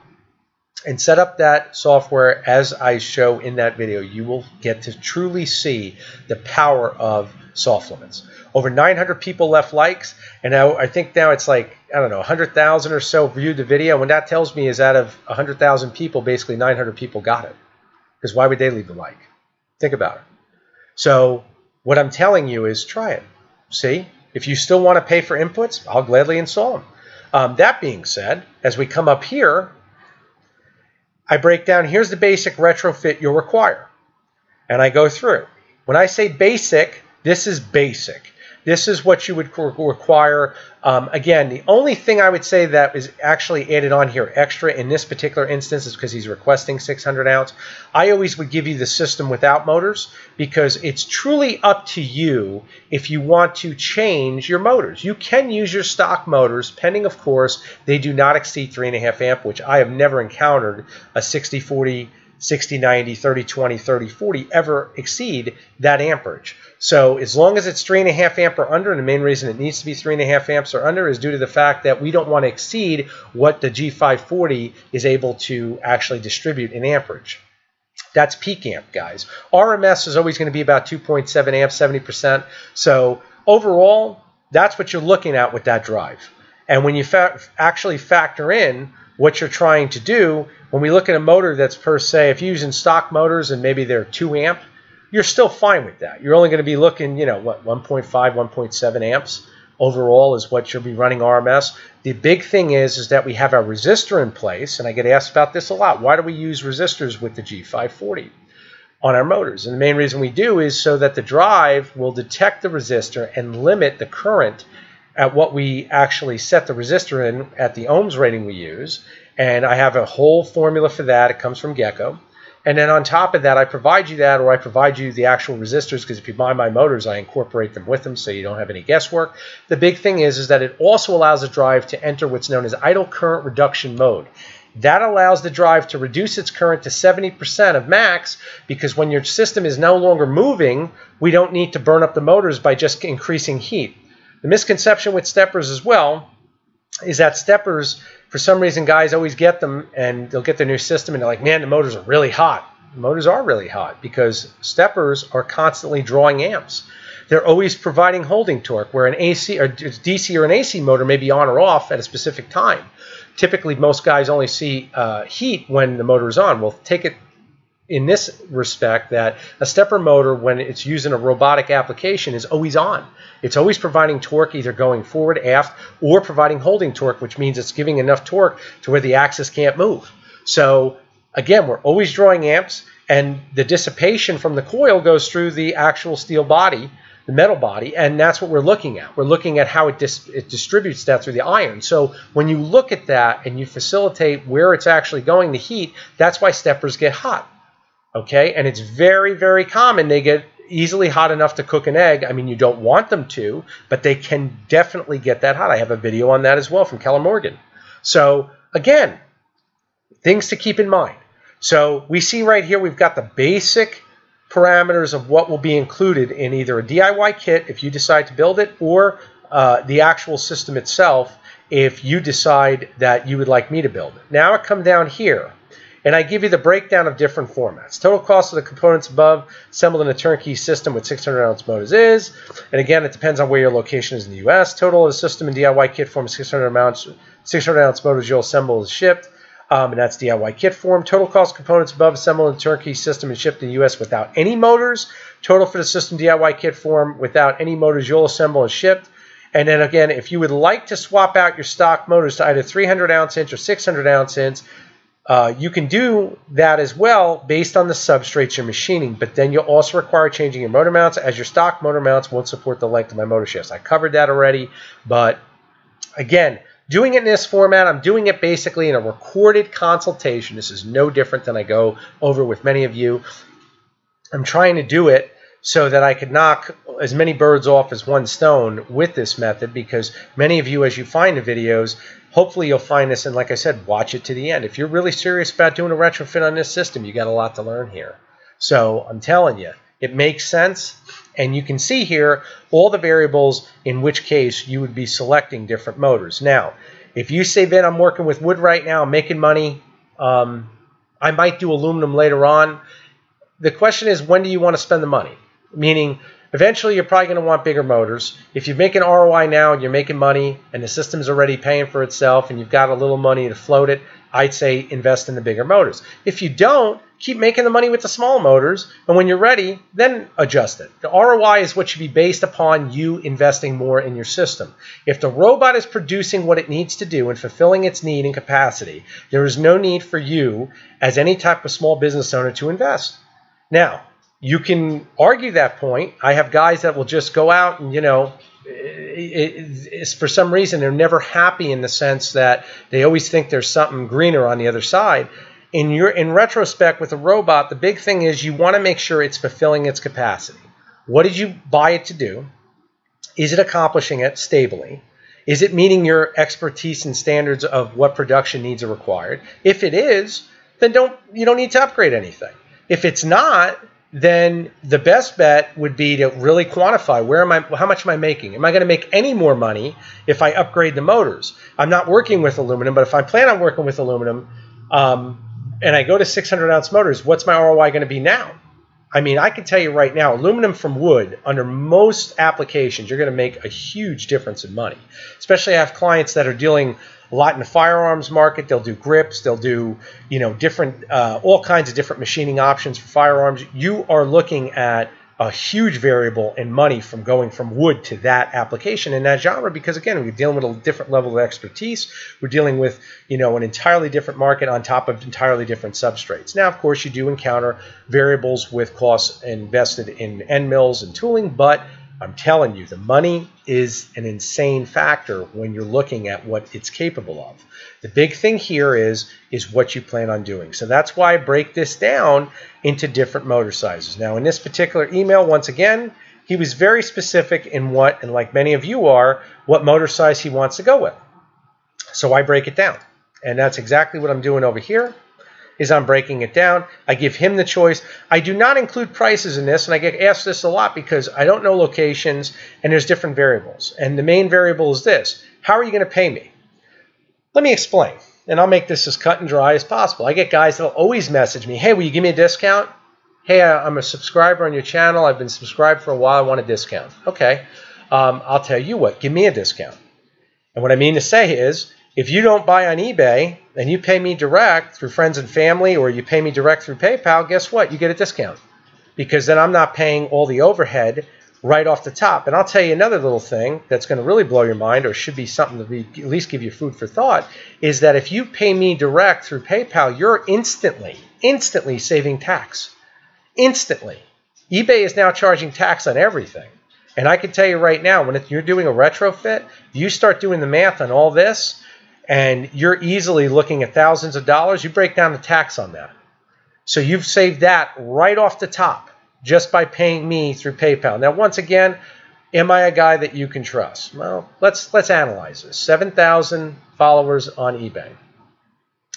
and set up that software as I show in that video, you will get to truly see the power of soft limits. Over 900 people left likes, and now I think now it's like, I don't know, 100,000 or so viewed the video. And that tells me is out of 100,000 people, basically 900 people got it. Because why would they leave a like? Think about it. So what I'm telling you is try it. See? If you still want to pay for inputs, I'll gladly install them. Um, that being said, as we come up here, I break down here's the basic retrofit you'll require. And I go through. When I say basic, this is basic. This is what you would require. Um, again, the only thing I would say that is actually added on here extra in this particular instance is because he's requesting 600 ounce. I always would give you the system without motors because it's truly up to you if you want to change your motors. You can use your stock motors, pending, of course, they do not exceed 3.5 amp, which I have never encountered a 60 40 60 90 30 20 30 40 ever exceed that amperage so as long as it's three and a half amp or under and the main reason it needs to be three and a half amps or under is due to the fact that we don't want to exceed what the G540 is able to actually distribute in amperage. That's peak amp guys. Rms is always going to be about 2.7 amps 70% so overall that's what you're looking at with that drive. And when you fa actually factor in what you're trying to do, when we look at a motor that's per se, if you're using stock motors and maybe they're 2 amp, you're still fine with that. You're only going to be looking, you know, what, 1.5, 1.7 amps overall is what you'll be running RMS. The big thing is, is that we have our resistor in place, and I get asked about this a lot. Why do we use resistors with the G540 on our motors? And the main reason we do is so that the drive will detect the resistor and limit the current at what we actually set the resistor in at the ohms rating we use. And I have a whole formula for that. It comes from Gecko. And then on top of that, I provide you that, or I provide you the actual resistors, because if you buy my motors, I incorporate them with them so you don't have any guesswork. The big thing is, is that it also allows the drive to enter what's known as idle current reduction mode. That allows the drive to reduce its current to 70% of max because when your system is no longer moving, we don't need to burn up the motors by just increasing heat. The misconception with steppers as well is that steppers, for some reason, guys always get them and they'll get their new system and they're like, man, the motors are really hot. Motors are really hot because steppers are constantly drawing amps. They're always providing holding torque, where an AC or DC or an AC motor may be on or off at a specific time. Typically, most guys only see uh, heat when the motor is on. We'll take it in this respect that a stepper motor, when it's used in a robotic application, is always on. It's always providing torque either going forward, aft, or providing holding torque, which means it's giving enough torque to where the axis can't move. So again, we're always drawing amps, and the dissipation from the coil goes through the actual steel body, the metal body, and that's what we're looking at. We're looking at how it, dis it distributes that through the iron. So when you look at that and you facilitate where it's actually going, the heat, that's why steppers get hot Okay, and it's very, very common. They get easily hot enough to cook an egg. I mean, you don't want them to, but they can definitely get that hot. I have a video on that as well from Kollmorgen. So, again, things to keep in mind. So, we see right here we've got the basic parameters of what will be included in either a DIY kit if you decide to build it or uh, the actual system itself if you decide that you would like me to build it. Now, I come down here and I give you the breakdown of different formats. Total cost of the components above assembled in a turnkey system with 600 ounce motors is, and again, it depends on where your location is in the U.S. Total of the system and DIY kit form 600 ounce 600 ounce motors you'll assemble is shipped, um, and that's DIY kit form. Total cost components above assembled in a turnkey system and shipped in the U.S. without any motors. Total for the system DIY kit form without any motors you'll assemble is shipped. And then again, if you would like to swap out your stock motors to either 300 ounce inch or 600 ounce inch, uh, you can do that as well based on the substrates you're machining, but then you'll also require changing your motor mounts as your stock motor mounts won't support the length of my motor shafts. I covered that already, but again, doing it in this format, I'm doing it basically in a recorded consultation. This is no different than I go over with many of you. I'm trying to do it so that I could knock as many birds off as one stone with this method because many of you, as you find the videos, hopefully you'll find this and like I said, watch it to the end. If you're really serious about doing a retrofit on this system, you got a lot to learn here. So I'm telling you, it makes sense. And you can see here all the variables in which case you would be selecting different motors. Now, if you say, Ben, I'm working with wood right now, I'm making money, um, I might do aluminum later on. The question is, when do you want to spend the money? Meaning, Eventually, you're probably going to want bigger motors. If you make an ROI now and you're making money and the system's already paying for itself and you've got a little money to float it, I'd say invest in the bigger motors. If you don't, keep making the money with the small motors, and when you're ready, then adjust it. The ROI is what should be based upon you investing more in your system. If the robot is producing what it needs to do and fulfilling its need and capacity, there is no need for you, as any type of small business owner, to invest. Now, you can argue that point. I have guys that will just go out and, you know, it, for some reason they're never happy in the sense that they always think there's something greener on the other side. In your in retrospect with a robot, the big thing is you want to make sure it's fulfilling its capacity. What did you buy it to do? Is it accomplishing it stably? Is it meeting your expertise and standards of what production needs are required? If it is, then don't you don't need to upgrade anything. If it's not, then the best bet would be to really quantify where am I how much am I making? Am I going to make any more money if I upgrade the motors? I'm not working with aluminum, but if I plan on working with aluminum um, and I go to 600 ounce motors, what's my ROI going to be now? I mean, I can tell you right now, aluminum from wood, under most applications, you're going to make a huge difference in money. Especially I have clients that are dealing a lot in the firearms market. They'll do grips. They'll do you know different uh, all kinds of different machining options for firearms. You are looking at a huge variable in money from going from wood to that application in that genre because again we're dealing with a different level of expertise we're dealing with you know an entirely different market on top of entirely different substrates now of course you do encounter variables with costs invested in end mills and tooling but I'm telling you, the money is an insane factor when you're looking at what it's capable of. The big thing here is is what you plan on doing. So that's why I break this down into different motor sizes. Now, in this particular email, once again, he was very specific in what, and like many of you are, what motor size he wants to go with. So I break it down. And that's exactly what I'm doing over here is I'm breaking it down. I give him the choice. I do not include prices in this, and I get asked this a lot because I don't know locations and there's different variables. And the main variable is this how are you going to pay me? Let me explain. and I'll make this as cut and dry as possible. I get guys that'll always message me, hey, will you give me a discount? Hey, I'm a subscriber on your channel. I've been subscribed for a while. I want a discount. Okay, um, I'll tell you what, give me a discount. And what I mean to say is, if you don't buy on eBay and you pay me direct through friends and family or you pay me direct through PayPal, guess what? You get a discount because then I'm not paying all the overhead right off the top. And I'll tell you another little thing that's going to really blow your mind or should be something to be, at least give you food for thought is that if you pay me direct through PayPal, you're instantly, instantly saving tax. Instantly. eBay is now charging tax on everything. And I can tell you right now, when you're doing a retrofit, you start doing the math on all this, and you're easily looking at thousands of dollars. You break down the tax on that. So you've saved that right off the top just by paying me through PayPal. Now, once again, am I a guy that you can trust? Well, let's let's analyze this. 7,000 followers on eBay.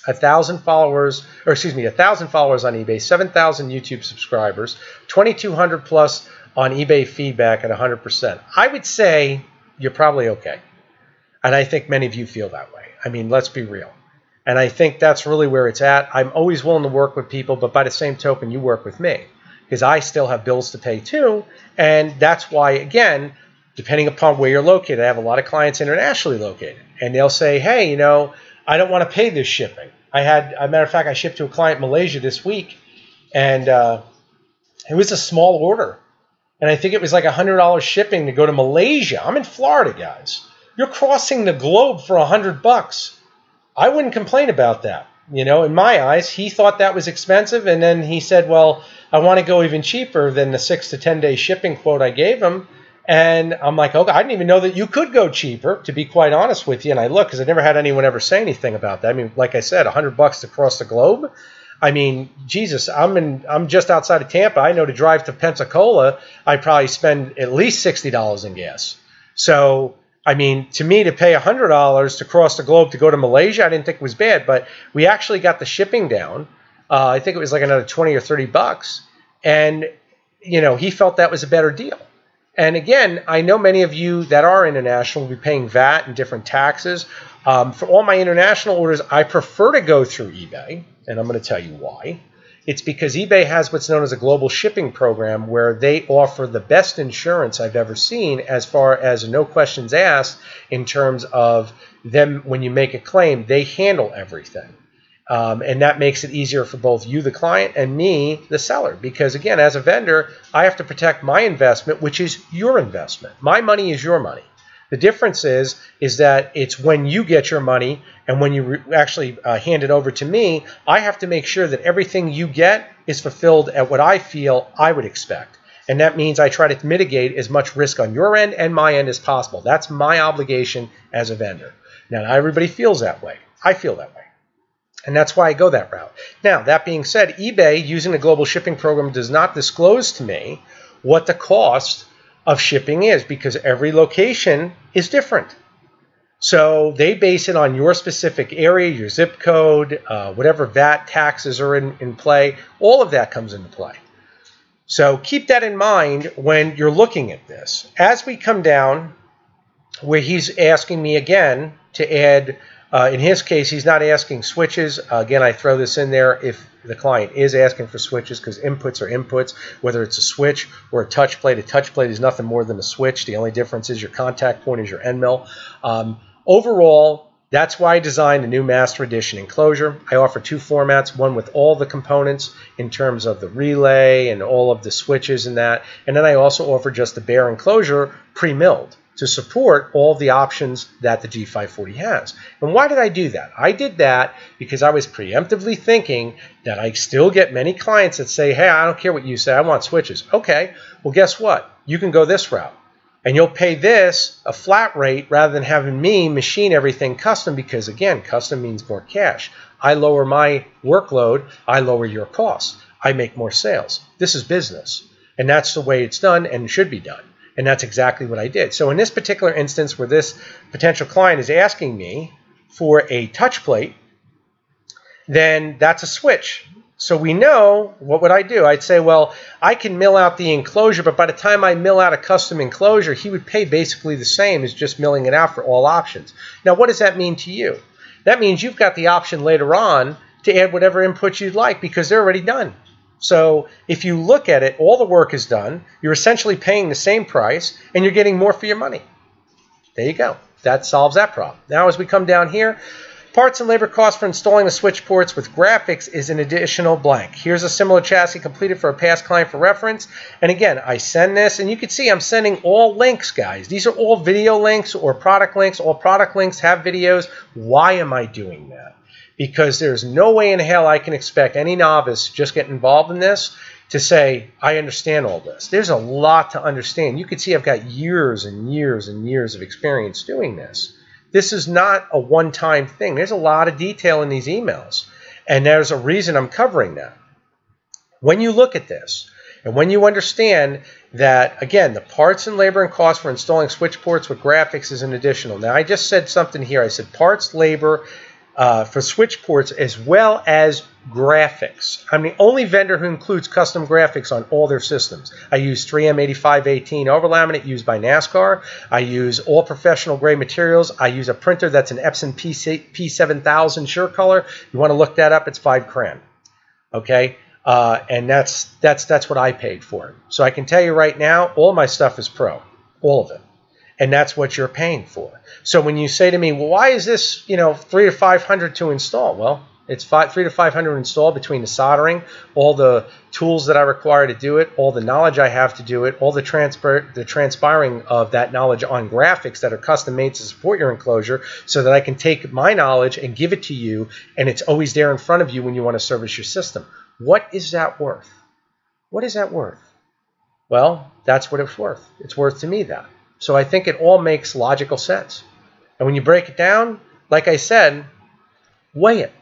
A thousand followers, or excuse me, a thousand followers on eBay, 7,000 YouTube subscribers, 2,200 plus on eBay feedback at 100%. I would say you're probably okay. And I think many of you feel that way. I mean, let's be real. And I think that's really where it's at. I'm always willing to work with people, but by the same token, you work with me because I still have bills to pay too. And that's why, again, depending upon where you're located, I have a lot of clients internationally located, and they'll say, hey, you know, I don't want to pay this shipping. I had, a matter of fact, I shipped to a client in Malaysia this week, and uh, it was a small order. And I think it was like $100 shipping to go to Malaysia. I'm in Florida, guys. You're crossing the globe for a hundred bucks. I wouldn't complain about that. You know, in my eyes, he thought that was expensive, and then he said, "Well, I want to go even cheaper than the six to ten day shipping quote I gave him." And I'm like, "Okay, I didn't even know that you could go cheaper." To be quite honest with you, and I look because I never had anyone ever say anything about that. I mean, like I said, a hundred bucks to cross the globe. I mean, Jesus, I'm in. I'm just outside of Tampa. I know to drive to Pensacola, I probably spend at least sixty dollars in gas. So I mean, to me, to pay $100 to cross the globe to go to Malaysia, I didn't think was bad, but we actually got the shipping down. Uh, I think it was like another 20 or 30 bucks. And, you know, he felt that was a better deal. And again, I know many of you that are international will be paying VAT and different taxes. Um, for all my international orders, I prefer to go through eBay, and I'm going to tell you why. It's because eBay has what's known as a global shipping program where they offer the best insurance I've ever seen as far as no questions asked in terms of them when you make a claim, they handle everything. Um, and that makes it easier for both you, the client, and me, the seller. Because again, as a vendor, I have to protect my investment, which is your investment. My money is your money. The difference is is that it's when you get your money and when you actually uh, hand it over to me, I have to make sure that everything you get is fulfilled at what I feel I would expect. And that means I try to mitigate as much risk on your end and my end as possible. That's my obligation as a vendor. Now, not everybody feels that way. I feel that way. And that's why I go that route. Now, that being said, eBay, using the global shipping program, does not disclose to me what the cost of shipping is because every location is different. So they base it on your specific area, your zip code, uh, whatever VAT taxes are in, in play. All of that comes into play. So keep that in mind when you're looking at this. As we come down, where he's asking me again to add, uh, in his case, he's not asking switches. Uh, again, I throw this in there if the client is asking for switches because inputs are inputs, whether it's a switch or a touch plate. A touch plate is nothing more than a switch. The only difference is your contact point is your end mill. Um, overall, that's why I designed a new Master Edition enclosure. I offer two formats, one with all the components in terms of the relay and all of the switches and that, and then I also offer just the bare enclosure pre-milled to support all the options that the G540 has. And why did I do that? I did that because I was preemptively thinking that I still get many clients that say, hey, I don't care what you say, I want switches. Okay, well, guess what? You can go this route. And you'll pay this a flat rate rather than having me machine everything custom because, again, custom means more cash. I lower my workload, I lower your costs. I make more sales. This is business. And that's the way it's done and should be done. And that's exactly what I did. So in this particular instance where this potential client is asking me for a touch plate, then that's a switch. So we know what would I do? I'd say, well, I can mill out the enclosure, but by the time I mill out a custom enclosure, he would pay basically the same as just milling it out for all options. Now, what does that mean to you? that means you've got the option later on to add whatever inputs you'd like because they're already done. So if you look at it, all the work is done. You're essentially paying the same price and you're getting more for your money. There you go. That solves that problem. Now as we come down here, Parts and labor costs for installing the switch ports with graphics is an additional blank. Here's a similar chassis completed for a past client for reference. And again, I send this, and you can see I'm sending all links, guys. These are all video links or product links. All product links have videos. Why am I doing that? Because there's no way in hell I can expect any novice just get involved in this to say, I understand all this. There's a lot to understand. You can see I've got years and years and years of experience doing this. This is not a one time thing. There's a lot of detail in these emails, and there's a reason I'm covering that. When you look at this, and when you understand that, again, the parts and labor and cost for installing switch ports with graphics is an additional. Now, I just said something here. I said parts, labor, uh, for switch ports as well as graphics. I'm the only vendor who includes custom graphics on all their systems. I use 3M8518 overlaminate used by NASCAR. I use all professional grade materials. I use a printer that's an Epson P7000 SureColor. You want to look that up? It's five cran. Okay, uh, and that's that's that's what I paid for. it. So I can tell you right now, all my stuff is pro, all of it and that's what you're paying for. So when you say to me, well, why is this, you know, three to 500 to install? Well, it's five, three to 500 install between the soldering, all the tools that I require to do it, all the knowledge I have to do it, all the transfer, the transpiring of that knowledge on graphics that are custom made to support your enclosure so that I can take my knowledge and give it to you and it's always there in front of you when you want to service your system. What is that worth? What is that worth? Well, that's what it's worth. It's worth to me that. So I think it all makes logical sense. And when you break it down, like I said, weigh it.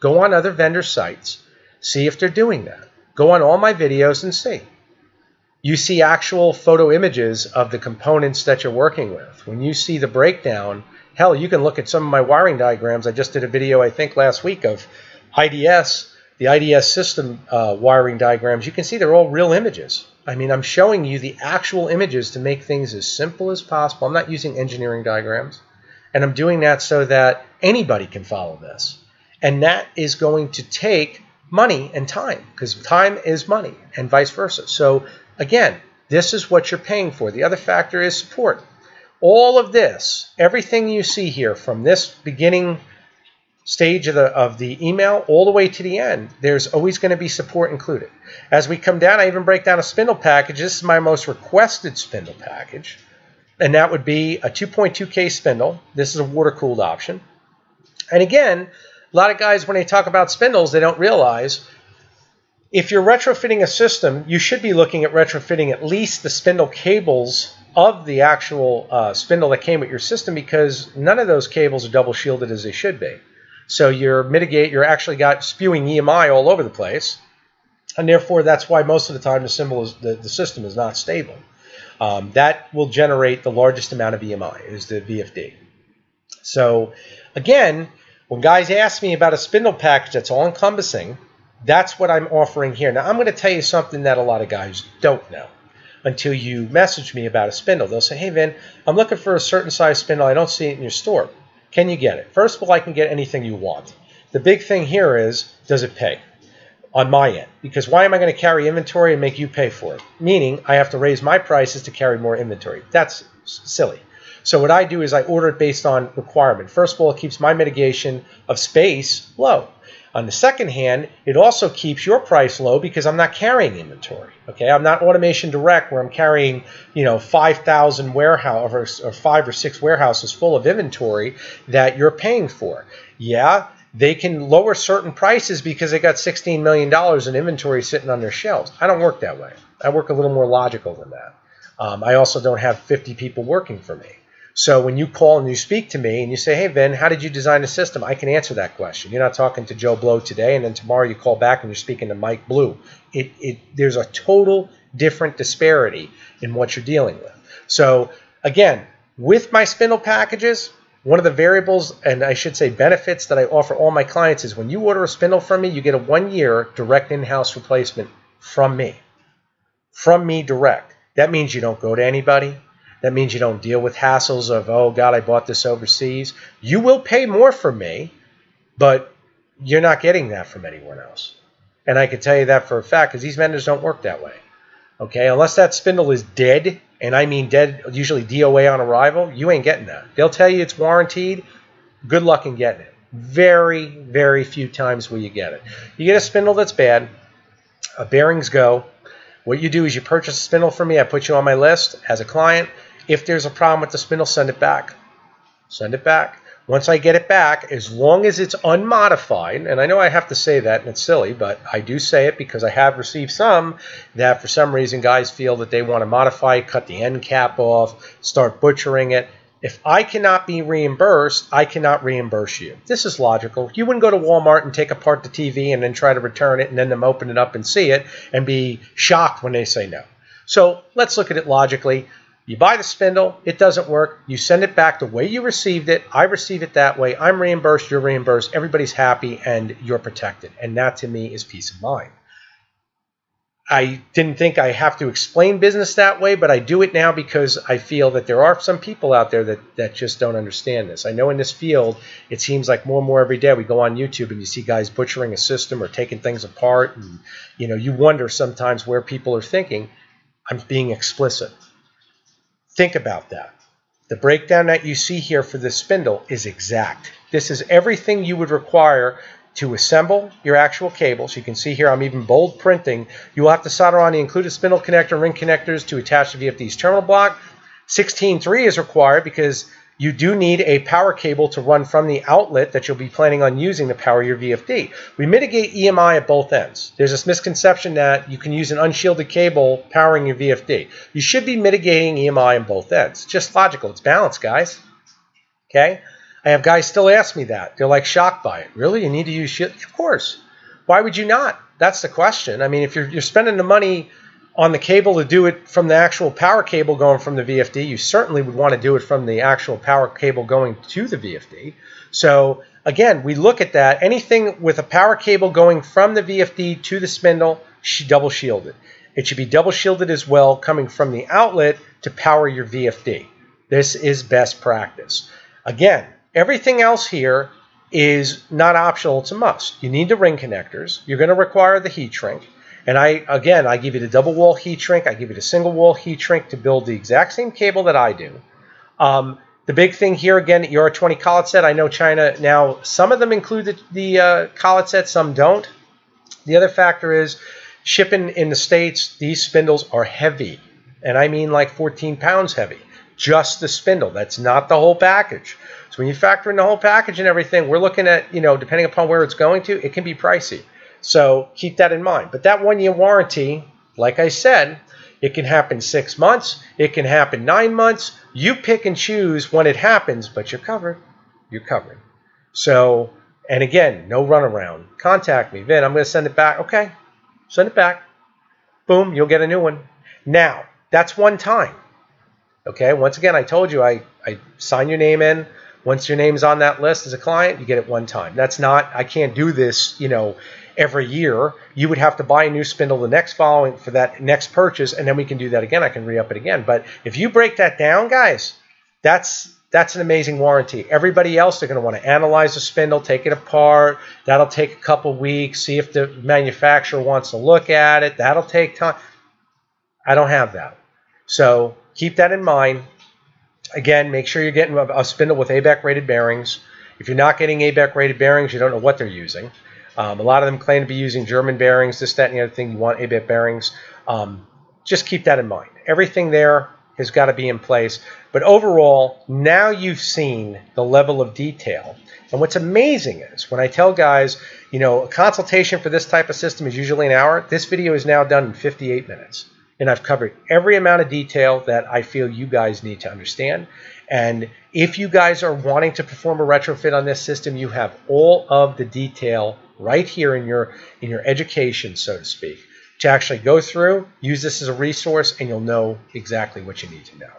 Go on other vendor sites, see if they're doing that. Go on all my videos and see. You see actual photo images of the components that you're working with. When you see the breakdown, hell, you can look at some of my wiring diagrams. I just did a video, I think, last week of IDS, the IDS system uh, wiring diagrams. You can see they're all real images. I mean, I'm showing you the actual images to make things as simple as possible. I'm not using engineering diagrams. And I'm doing that so that anybody can follow this. And that is going to take money and time because time is money and vice versa. So again, this is what you're paying for. The other factor is support. All of this, everything you see here from this beginning stage of the, of the email all the way to the end, there's always going to be support included. As we come down, I even break down a spindle package. This is my most requested spindle package, and that would be a 2.2K spindle. This is a water-cooled option. And again, a lot of guys, when they talk about spindles, they don't realize if you're retrofitting a system, you should be looking at retrofitting at least the spindle cables of the actual uh, spindle that came with your system because none of those cables are double shielded as they should be. So you're mitigate, you're actually got spewing EMI all over the place. And therefore, that's why most of the time the symbol is the, the system is not stable. Um, that will generate the largest amount of EMI is the VFD. So again, when guys ask me about a spindle package that's all encompassing, that's what I'm offering here. Now I'm going to tell you something that a lot of guys don't know until you message me about a spindle. They'll say, hey Vin, I'm looking for a certain size spindle. I don't see it in your store. Can you get it? First of all, I can get anything you want. The big thing here is, does it pay? On my end. Because why am I going to carry inventory and make you pay for it? Meaning, I have to raise my prices to carry more inventory. That's silly. So what I do is I order it based on requirement. First of all, it keeps my mitigation of space low. On the second hand, it also keeps your price low because I'm not carrying inventory. Okay, I'm not automation direct where I'm carrying, you know, 5,000 warehouse or, or five or six warehouses full of inventory that you're paying for. Yeah, they can lower certain prices because they got $16 million in inventory sitting on their shelves. I don't work that way. I work a little more logical than that. Um, I also don't have 50 people working for me. So when you call and you speak to me and you say, hey, Vin, how did you design the system? I can answer that question. You're not talking to Joe Blow today, and then tomorrow you call back and you're speaking to Mike Blue. It, it, there's a total different disparity in what you're dealing with. So again, with my spindle packages, one of the variables, and I should say benefits that I offer all my clients is when you order a spindle from me, you get a one year direct in house replacement from me. From me direct. That means you don't go to anybody. That means you don't deal with hassles of, oh God, I bought this overseas. You will pay more for me, but you're not getting that from anyone else. And I can tell you that for a fact because these vendors don't work that way. Okay, unless that spindle is dead, and I mean dead, usually DOA on arrival, you ain't getting that. They'll tell you it's warranted. Good luck in getting it. Very, very few times will you get it. You get a spindle that's bad, a bearings go. What you do is you purchase a spindle from me. I put you on my list as a client. If there's a problem with the spindle, send it back. Send it back. Once I get it back, as long as it's unmodified, and I know I have to say that and it's silly, but I do say it because I have received some that for some reason guys feel that they want to modify cut the end cap off, start butchering it. If I cannot be reimbursed, I cannot reimburse you. This is logical. You wouldn't go to Walmart and take apart the TV and then try to return it and then them open it up and see it and be shocked when they say no. So let's look at it logically. You buy the spindle, it doesn't work, you send it back the way you received it. I receive it that way. I'm reimbursed, you're reimbursed, everybody's happy, and you're protected. And that to me is peace of mind. I didn't think I have to explain business that way, but I do it now because I feel that there are some people out there that, that just don't understand this. I know in this field, it seems like more and more every day we go on YouTube and you see guys butchering a system or taking things apart. And, you know, you wonder sometimes where people are thinking. I'm being explicit. Think about that. The breakdown that you see here for the spindle is exact. This is everything you would require to assemble your actual cables. You can see here I'm even bold printing. You will have to solder on the included spindle connector and ring connectors to attach the VFD's terminal block. 16.3 is required because you do need a power cable to run from the outlet that you'll be planning on using to power your VFD. We mitigate EMI at both ends. There's this misconception that you can use an unshielded cable powering your VFD. You should be mitigating EMI on both ends. It's Just logical. It's balanced, guys. Okay? I have guys still ask me that. They're like shocked by it. Really? You need to use shit? Of course. Why would you not? That's the question. I mean, if you're, you're spending the money on the cable to do it from the actual power cable going from the VFD, you certainly would want to do it from the actual power cable going to the VFD. So again, we look at that. Anything with a power cable going from the VFD to the spindle, double shielded. It should be double shielded as well coming from the outlet to power your VFD. This is best practice. Again, everything else here is not optional, it's a must. You need the ring connectors. You're going to require the heat shrink. And I, again, I give you the double wall heat shrink. I give you the single wall heat shrink to build the exact same cable that I do. Um, the big thing here, again, your 20 collet set. I know China now, some of them include the, the uh, collet set, some don't. The other factor is shipping in the States, these spindles are heavy. And I mean like 14 pounds heavy. Just the spindle. That's not the whole package. So when you factor in the whole package and everything, we're looking at, you know, depending upon where it's going to, it can be pricey. So keep that in mind. But that one year warranty, like I said, it can happen six months, it can happen nine months. You pick and choose when it happens, but you're covered. You're covered. So, and again, no runaround. Contact me. Vin, I'm going to send it back. Okay, send it back. Boom, you'll get a new one. Now, that's one time. Okay, once again, I told you I, I sign your name in. Once your name's on that list as a client, you get it one time. That's not, I can't do this, you know, every year. You would have to buy a new spindle the next following for that next purchase, and then we can do that again. I can re-up it again. But if you break that down, guys, that's that's an amazing warranty. Everybody else, they're going to want to analyze the spindle, take it apart. That'll take a couple weeks. See if the manufacturer wants to look at it. That'll take time. I don't have that. So keep that in mind. Again, make sure you're getting a spindle with ABEC rated bearings. If you're not getting ABEC rated bearings, you don't know what they're using. Um, a lot of them claim to be using German bearings, this, that, and the other thing. You want ABEC bearings. Um, just keep that in mind. Everything there has got to be in place. But overall, now you've seen the level of detail. And what's amazing is when I tell guys, you know, a consultation for this type of system is usually an hour, this video is now done in 58 minutes. And I've covered every amount of detail that I feel you guys need to understand. And if you guys are wanting to perform a retrofit on this system, you have all of the detail right here in your in your education, so to speak, to actually go through, use this as a resource, and you'll know exactly what you need to know.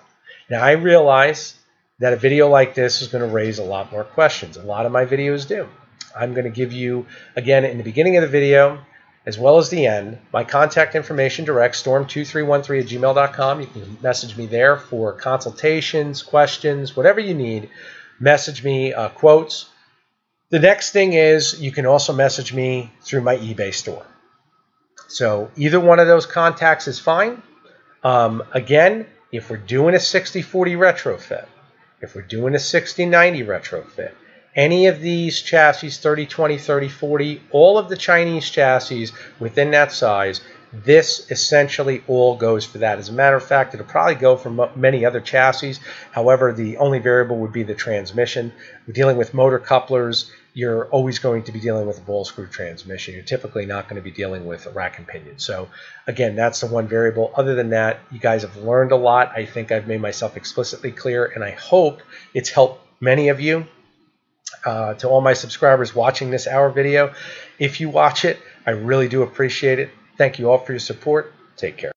Now, I realize that a video like this is going to raise a lot more questions. A lot of my videos do. I'm going to give you, again, in the beginning of the video, as well as the end. My contact information direct, storm2313 at gmail.com. You can message me there for consultations, questions, whatever you need. Message me uh, quotes. The next thing is you can also message me through my eBay store. So either one of those contacts is fine. Um, again, if we're doing a 6040 retrofit, if we're doing a 6090 retrofit, any of these chassis, 3020, 3040, all of the Chinese chassis within that size, this essentially all goes for that. As a matter of fact, it'll probably go for many other chassis. However, the only variable would be the transmission. We're dealing with motor couplers. You're always going to be dealing with a ball screw transmission. You're typically not going to be dealing with a rack and pinion. So again, that's the one variable. Other than that, you guys have learned a lot. I think I've made myself explicitly clear, and I hope it's helped many of you uh, to all my subscribers watching this hour video. If you watch it, I really do appreciate it. Thank you all for your support. Take care.